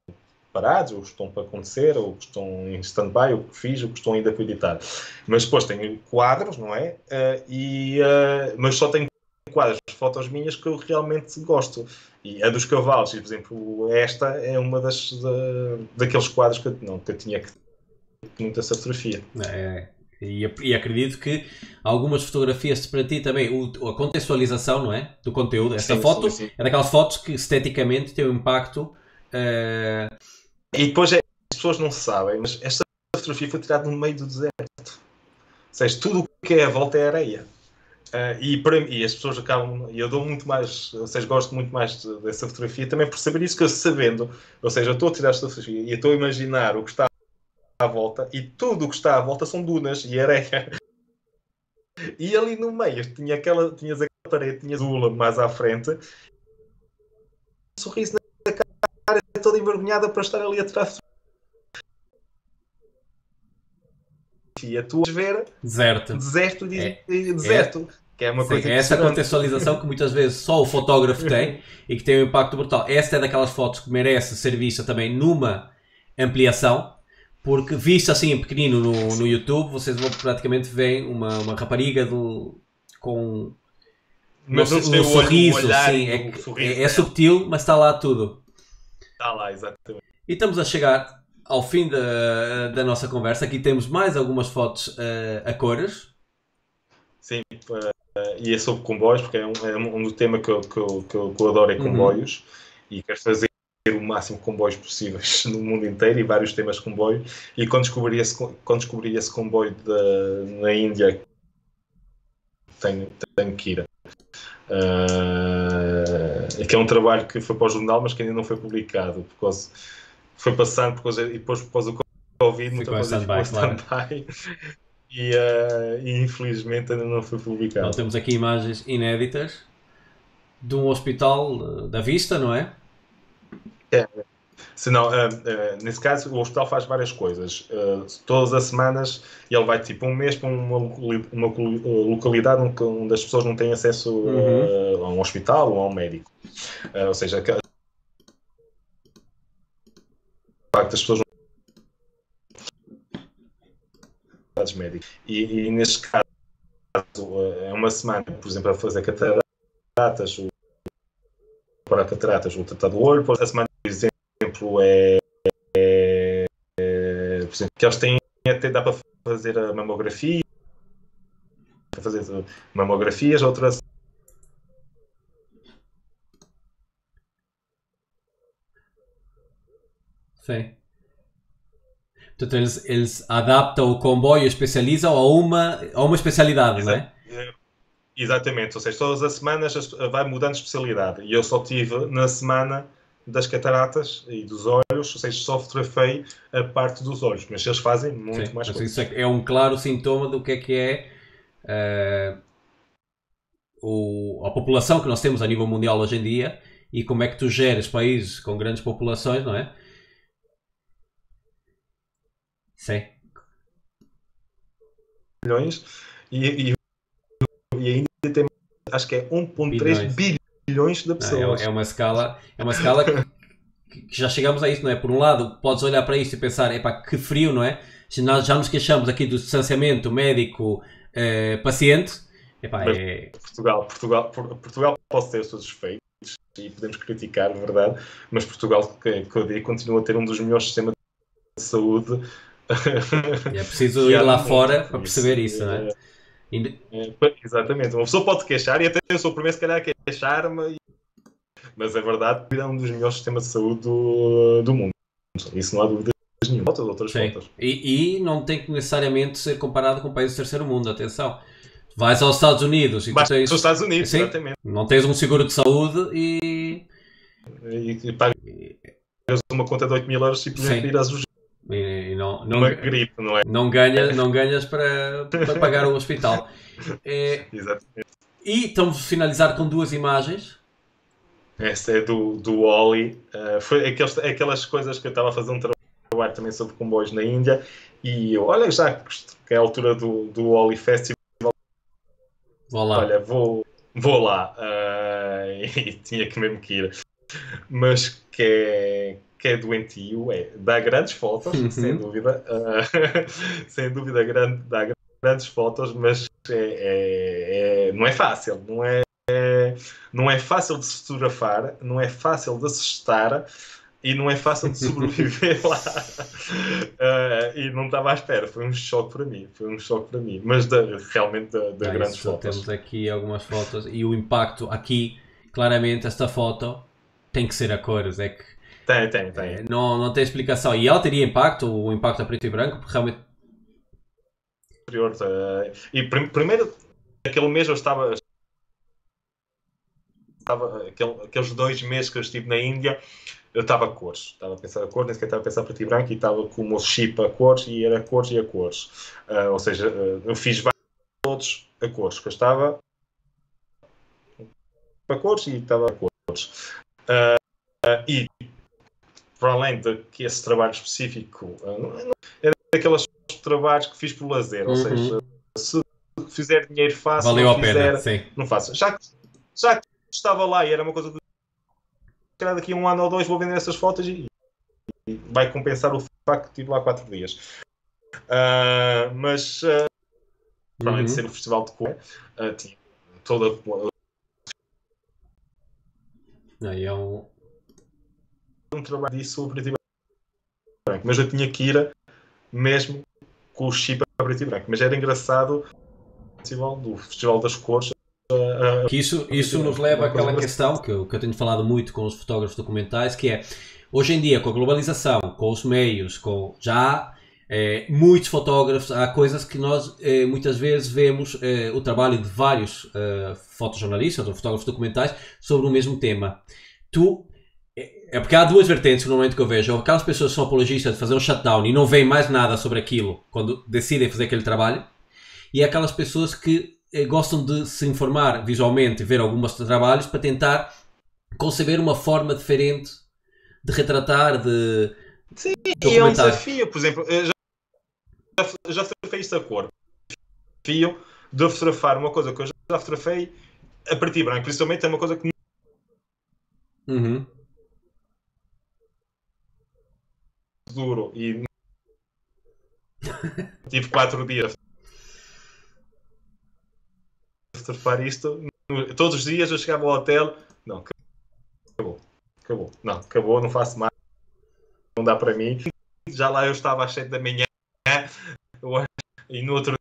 parados, ou que estão para acontecer, ou que estão em stand-by, ou que fiz, ou que estão ainda para editar. Mas depois tenho quadros, não é? Uh, e, uh, mas só tenho quadros, fotos minhas que eu realmente gosto. E a dos cavalos, por exemplo, esta é uma das da, daqueles quadros que, não, que eu tinha que muita fotografia. É, e, e, acredito que algumas fotografias para ti também, o, a contextualização, não é? Do conteúdo. Esta sim, foto sim, sim. é daquelas fotos que esteticamente tem um impacto. Uh... E depois é, as pessoas não sabem, mas esta fotografia foi tirada no meio do deserto. Ou seja, tudo o que é à volta é areia. Uh, e, para, e as pessoas acabam, e eu dou muito mais, ou seja, gosto muito mais dessa fotografia também por saber isso que eu sabendo, ou seja, eu estou a tirar esta fotografia e estou a imaginar o que está à volta e tudo o que está à volta são dunas e areia. E ali no meio tinha aquela, tinhas aquela parede, tinhas Zula mais à frente, um sorriso na cara, toda envergonhada para estar ali atrás. E a tua ver deserto, deserto, de, é, deserto. É. Que é uma Sim, coisa é essa contextualização que muitas vezes só o fotógrafo tem e que tem um impacto brutal. Esta é daquelas fotos que merece ser vista também numa ampliação, porque visto assim em pequenino no, no YouTube, vocês vão praticamente ver uma, uma rapariga do, com mas um, um sorriso, sim, é, sorriso, é, é, subtil, mas está lá tudo. Está lá, exatamente. E estamos a chegar ao fim da, da nossa conversa. Aqui temos mais algumas fotos uh, a cores. Sim, uh, e é sobre comboios, porque é um, é um do tema que eu, que eu, que eu, que eu adoro é uhum. comboios. Uhum. E quero fazer o máximo de comboios possíveis no mundo inteiro e vários temas de comboio. E quando descobri esse, quando descobri esse comboio de, na Índia, tenho, tenho que ir. Uh, que é um trabalho que foi para o jornal, mas que ainda não foi publicado. Porque foi passando por e depois por causa do Covid, muita coisa ficou stand-by. E, uh, e, infelizmente ainda não foi publicado. Então, temos aqui imagens inéditas de um hospital da vista, não é? É. Senão, uh, uh, nesse caso, o hospital faz várias coisas. Uh, todas as semanas ele vai tipo um mês para uma, uma localidade onde as pessoas não têm acesso uhum. a um hospital ou a um médico. ou seja, facto das pessoas não médicos. E, e neste caso, é uma semana, por exemplo, a fazer cataratas, o, para cataratas, o tratado do olho, por a semana, exemplo, é, é, é por exemplo, que eles têm até dá para fazer a mamografia, para fazer mamografias, outras Sim. Portanto, eles, eles adaptam o comboio e especializam a uma, a uma especialidade, Exa não é? Exatamente, ou seja, todas as semanas vai mudando de especialidade. E eu só tive na semana das cataratas e dos olhos, ou seja, só fotografei a parte dos olhos, mas eles fazem muito Sim, mais coisas. Isso é, é, um claro sintoma do que é que é uh, o, a população que nós temos a nível mundial hoje em dia e como é que tu geres países com grandes populações, não é? Sim. Milhões e, e, e ainda tem, acho que é 1.3 bilhões. bilhões de pessoas. é, é, uma escala, é uma escala que, que, já chegamos a isso, não é? Por um lado, podes olhar para isso e pensar, epá, que frio, não é? Se nós já nos queixamos aqui do distanciamento médico-paciente, eh, epá, é... Portugal, Portugal, Portugal pode ter os seus defeitos e podemos criticar, verdade, mas Portugal, que, que eu digo, continua a ter um dos melhores sistemas de saúde é preciso ir lá fora para perceber isso, isso não é? É? Exatamente. Uma pessoa pode queixar e até eu sou o primeiro, se calhar, a queixar-me, mas é verdade que é um dos melhores sistemas de saúde do, do mundo. Isso não há dúvida nenhuma. Outras, outras fotos. E, e, não tem que necessariamente ser comparado com países do terceiro mundo, atenção. Vais aos Estados Unidos e Vais tens... aos Estados Unidos, Sim, exatamente. Não tens um seguro de saúde e... E, e pagas uma conta de 8 mil euros simplesmente ir às e, e não, não, Uma gripe, não é? Não, ganha, não ganhas para, para pagar o hospital. É, Exatamente. E estamos a finalizar com duas imagens. Essa é do, do Oli. Uh, foi aqueles, aquelas coisas que eu estava a fazer um trabalho também sobre comboios na Índia. E eu, olha, já que é a altura do, do Oli Festival, vou lá. olha, vou, vou lá. Uh, e tinha que mesmo que ir. Mas que é, que é doentio, é, dá grandes fotos, uhum. sem dúvida, uh, sem dúvida grande, dá grandes fotos, mas é, é, é, não é fácil, não é, não é fácil de se fotografar, não é fácil de assustar e não é fácil de sobreviver lá. Uh, e não estava à espera, foi um choque para mim, foi um choque para mim, mas realmente da, ah, grandes fotos. Temos aqui algumas fotos e o impacto aqui, claramente, esta foto tem que ser a cores, é que tem, tem, tem. É, não, não tem explicação. E ela teria impacto, o impacto a preto e branco, porque realmente. Uh, e prim primeiro, aquele mês eu estava. estava aquele, aqueles dois meses que eu estive na Índia, eu estava a cores. Estava a pensar a cores, nem sequer estava a pensar a preto e branco, e estava com o meu chip a cores, e era a cores e a cores. Uh, ou seja, uh, eu fiz vários todos a cores, que eu estava a cores e estava a cores. Uh, e para além de que esse trabalho específico é daqueles trabalhos que fiz por lazer, ou uhum. seja, se fizer dinheiro fácil, Valeu não fizer, pena, não faço. Já que, já que estava lá e era uma coisa que daqui a um ano ou dois vou vender essas fotos e, e vai compensar o facto de estive lá quatro dias. Uh, mas uh, para além de uhum. ser o festival de cor, uh, tinha toda Aí é um, um trabalho disso sobre preto e branco, mas eu tinha que ir mesmo com o chip a preto e branco. Mas era engraçado o festival, do Festival das Cores. que isso, isso nos leva àquela questão que eu, que eu tenho falado muito com os fotógrafos documentais, que é hoje em dia com a globalização, com os meios, com já é, muitos fotógrafos, há coisas que nós é, muitas vezes vemos é, o trabalho de vários fotojornalistas ou fotógrafos documentais sobre o mesmo tema. Tu é porque há duas vertentes no momento que eu vejo. Aquelas pessoas que são apologistas de fazer um shutdown e não veem mais nada sobre aquilo quando decidem fazer aquele trabalho. E aquelas pessoas que eh, gostam de se informar visualmente e ver alguns trabalhos para tentar conceber uma forma diferente de retratar, de. Sim, e é um desafio. Por exemplo, eu já, já fotografei isso a cor. Desafio de fotografar uma coisa que eu já fotografei a partir branco. Principalmente é uma coisa que. Uhum duro e tive quatro dias a surfar isto. Todos os dias eu chegava ao hotel, não, acabou, acabou, não, acabou, não faço mais, não dá para mim. Já lá eu estava às 7 da manhã e no outro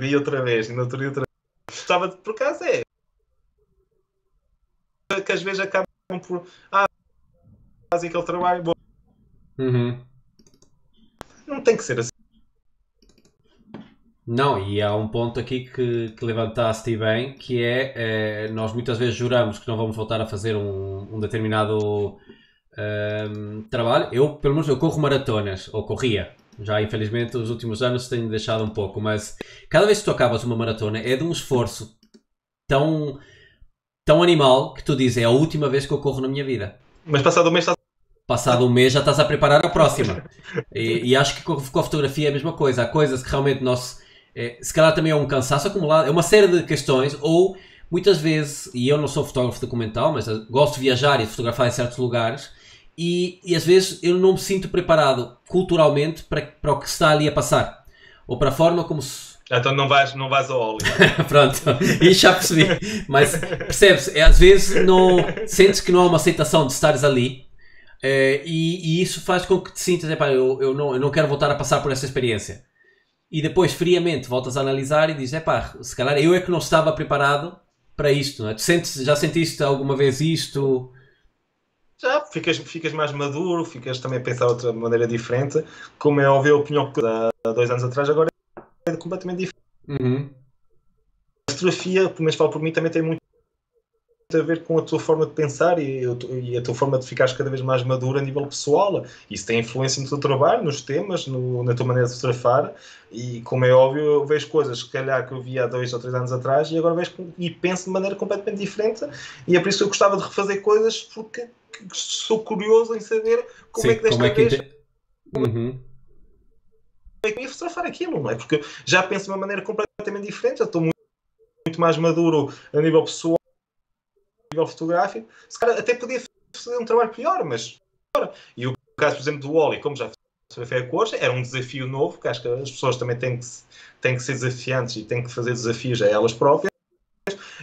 dia outra vez, e no outro dia outra vez. Estava, por acaso é que às vezes acabam por ah, fazem aquele trabalho. Uhum. Não tem que ser assim. Não, e há um ponto aqui que, que levantaste bem, que é, é, nós muitas vezes juramos que não vamos voltar a fazer um, um determinado um, trabalho. Eu, pelo menos, eu corro maratonas, ou corria. Já, infelizmente, os últimos anos tenho deixado um pouco, mas cada vez que tu acabas uma maratona é de um esforço tão, tão animal que tu dizes, é a última vez que eu corro na minha vida. Mas passado um mês estás Passado um mês já estás a preparar a próxima. E, e acho que com, a fotografia é a mesma coisa. Há coisas que realmente nós. É, se calhar também é um cansaço acumulado, é uma série de questões, ou muitas vezes, e eu não sou fotógrafo documental, mas gosto de viajar e de fotografar em certos lugares, e, e às vezes eu não me sinto preparado culturalmente para, para o que está ali a passar, ou para a forma como se então não vais, não vais ao óleo. Pronto, isso já percebi. Mas percebes, é, às vezes não sentes que não há uma aceitação de estares ali é, e, e, isso faz com que te sintas, epá, eu, eu, não, eu não quero voltar a passar por essa experiência. E depois, friamente, voltas a analisar e dizes, epá, se calhar eu é que não estava preparado para isto, não é? Sentes, já sentiste alguma vez isto? Já, ficas, ficas mais maduro, ficas também a pensar de outra maneira diferente. Como é óbvio, a opinião que há dois anos atrás agora é completamente diferente. Uhum. A fotografia, pelo menos falo por mim, também tem muito a ver com a tua forma de pensar e, e, a tua forma de ficares cada vez mais maduro a nível pessoal. Isso tem influência no teu trabalho, nos temas, no, na tua maneira de fotografar. E como é óbvio, eu vejo coisas que calhar que eu via há dois ou três anos atrás e agora vejo e penso de maneira completamente diferente. E é por isso que eu gostava de refazer coisas porque sou curioso em saber como Sim, é que desta é que vez. Uhum. É que ia fotografar aquilo, não é? Porque já penso de uma maneira completamente diferente, já estou muito, muito mais maduro a nível pessoal nível fotográfico, se calhar até podia fazer um trabalho pior, mas. E o caso, por exemplo, do Wally, como já fotografei a cores, era um desafio novo, que acho que as pessoas também têm que, têm que ser desafiantes e têm que fazer desafios a elas próprias.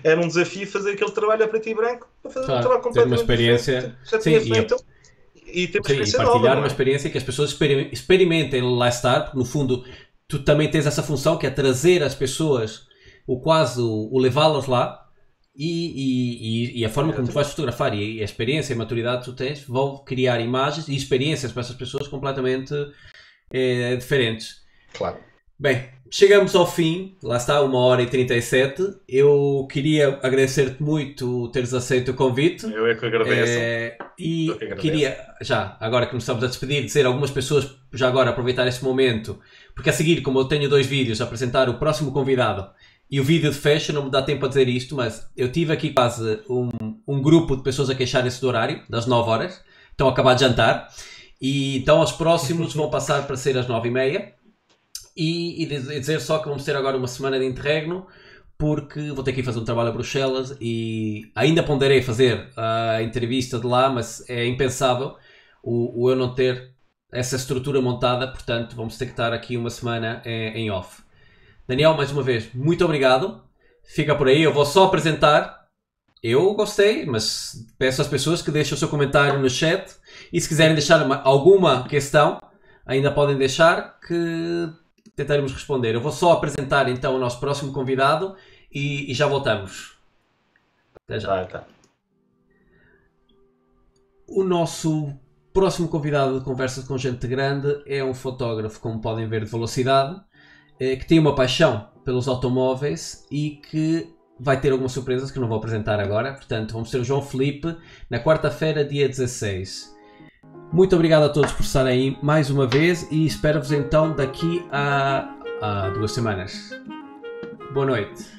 Era um desafio fazer aquele trabalho a preto e branco para fazer claro, um trabalho completamente ter uma experiência. Já tinha Sim, feito. E, e ter uma Sim, experiência e partilhar nova, uma é? experiência que as pessoas experimentem lá estar, porque no fundo tu também tens essa função que é trazer as pessoas, o quase o levá-las lá, e, e, e, a forma como tu vais fotografar e a experiência e a maturidade que tu tens vão criar imagens e experiências para essas pessoas completamente é, diferentes. Claro. Bem, chegamos ao fim, lá está, uma hora e 37. Eu queria agradecer-te muito teres aceito o convite. Eu é que agradeço. É, e que agradeço. queria, já, agora que nos estamos a despedir, dizer a algumas pessoas, já agora aproveitar este momento, porque a seguir, como eu tenho dois vídeos, apresentar o próximo convidado e o vídeo de fecha não me dá tempo a dizer isto, mas eu tive aqui quase um, um grupo de pessoas a queixarem-se do horário, das 9 horas. Estão a acabar de jantar. E então os próximos vão passar para ser às 9 e meia. E, e dizer só que vamos ter agora uma semana de interregno, porque vou ter que ir fazer um trabalho a Bruxelas e ainda ponderei fazer a entrevista de lá, mas é impensável o, o eu não ter essa estrutura montada, portanto vamos ter que estar aqui uma semana em, em off. Daniel, mais uma vez, muito obrigado. Fica por aí, eu vou só apresentar. Eu gostei, mas peço às pessoas que deixem o seu comentário no chat. E se quiserem deixar uma, alguma questão, ainda podem deixar que tentaremos responder. Eu vou só apresentar então o nosso próximo convidado e, e já voltamos. Até já. Tá, tá. O nosso próximo convidado de Conversas com Gente Grande é um fotógrafo, como podem ver, de velocidade que tem uma paixão pelos automóveis e que vai ter algumas surpresas que não vou apresentar agora. Portanto, vamos ter o João Felipe na quarta-feira, dia 16. Muito obrigado a todos por estarem aí mais uma vez e espero-vos então daqui a, a duas semanas. Boa noite.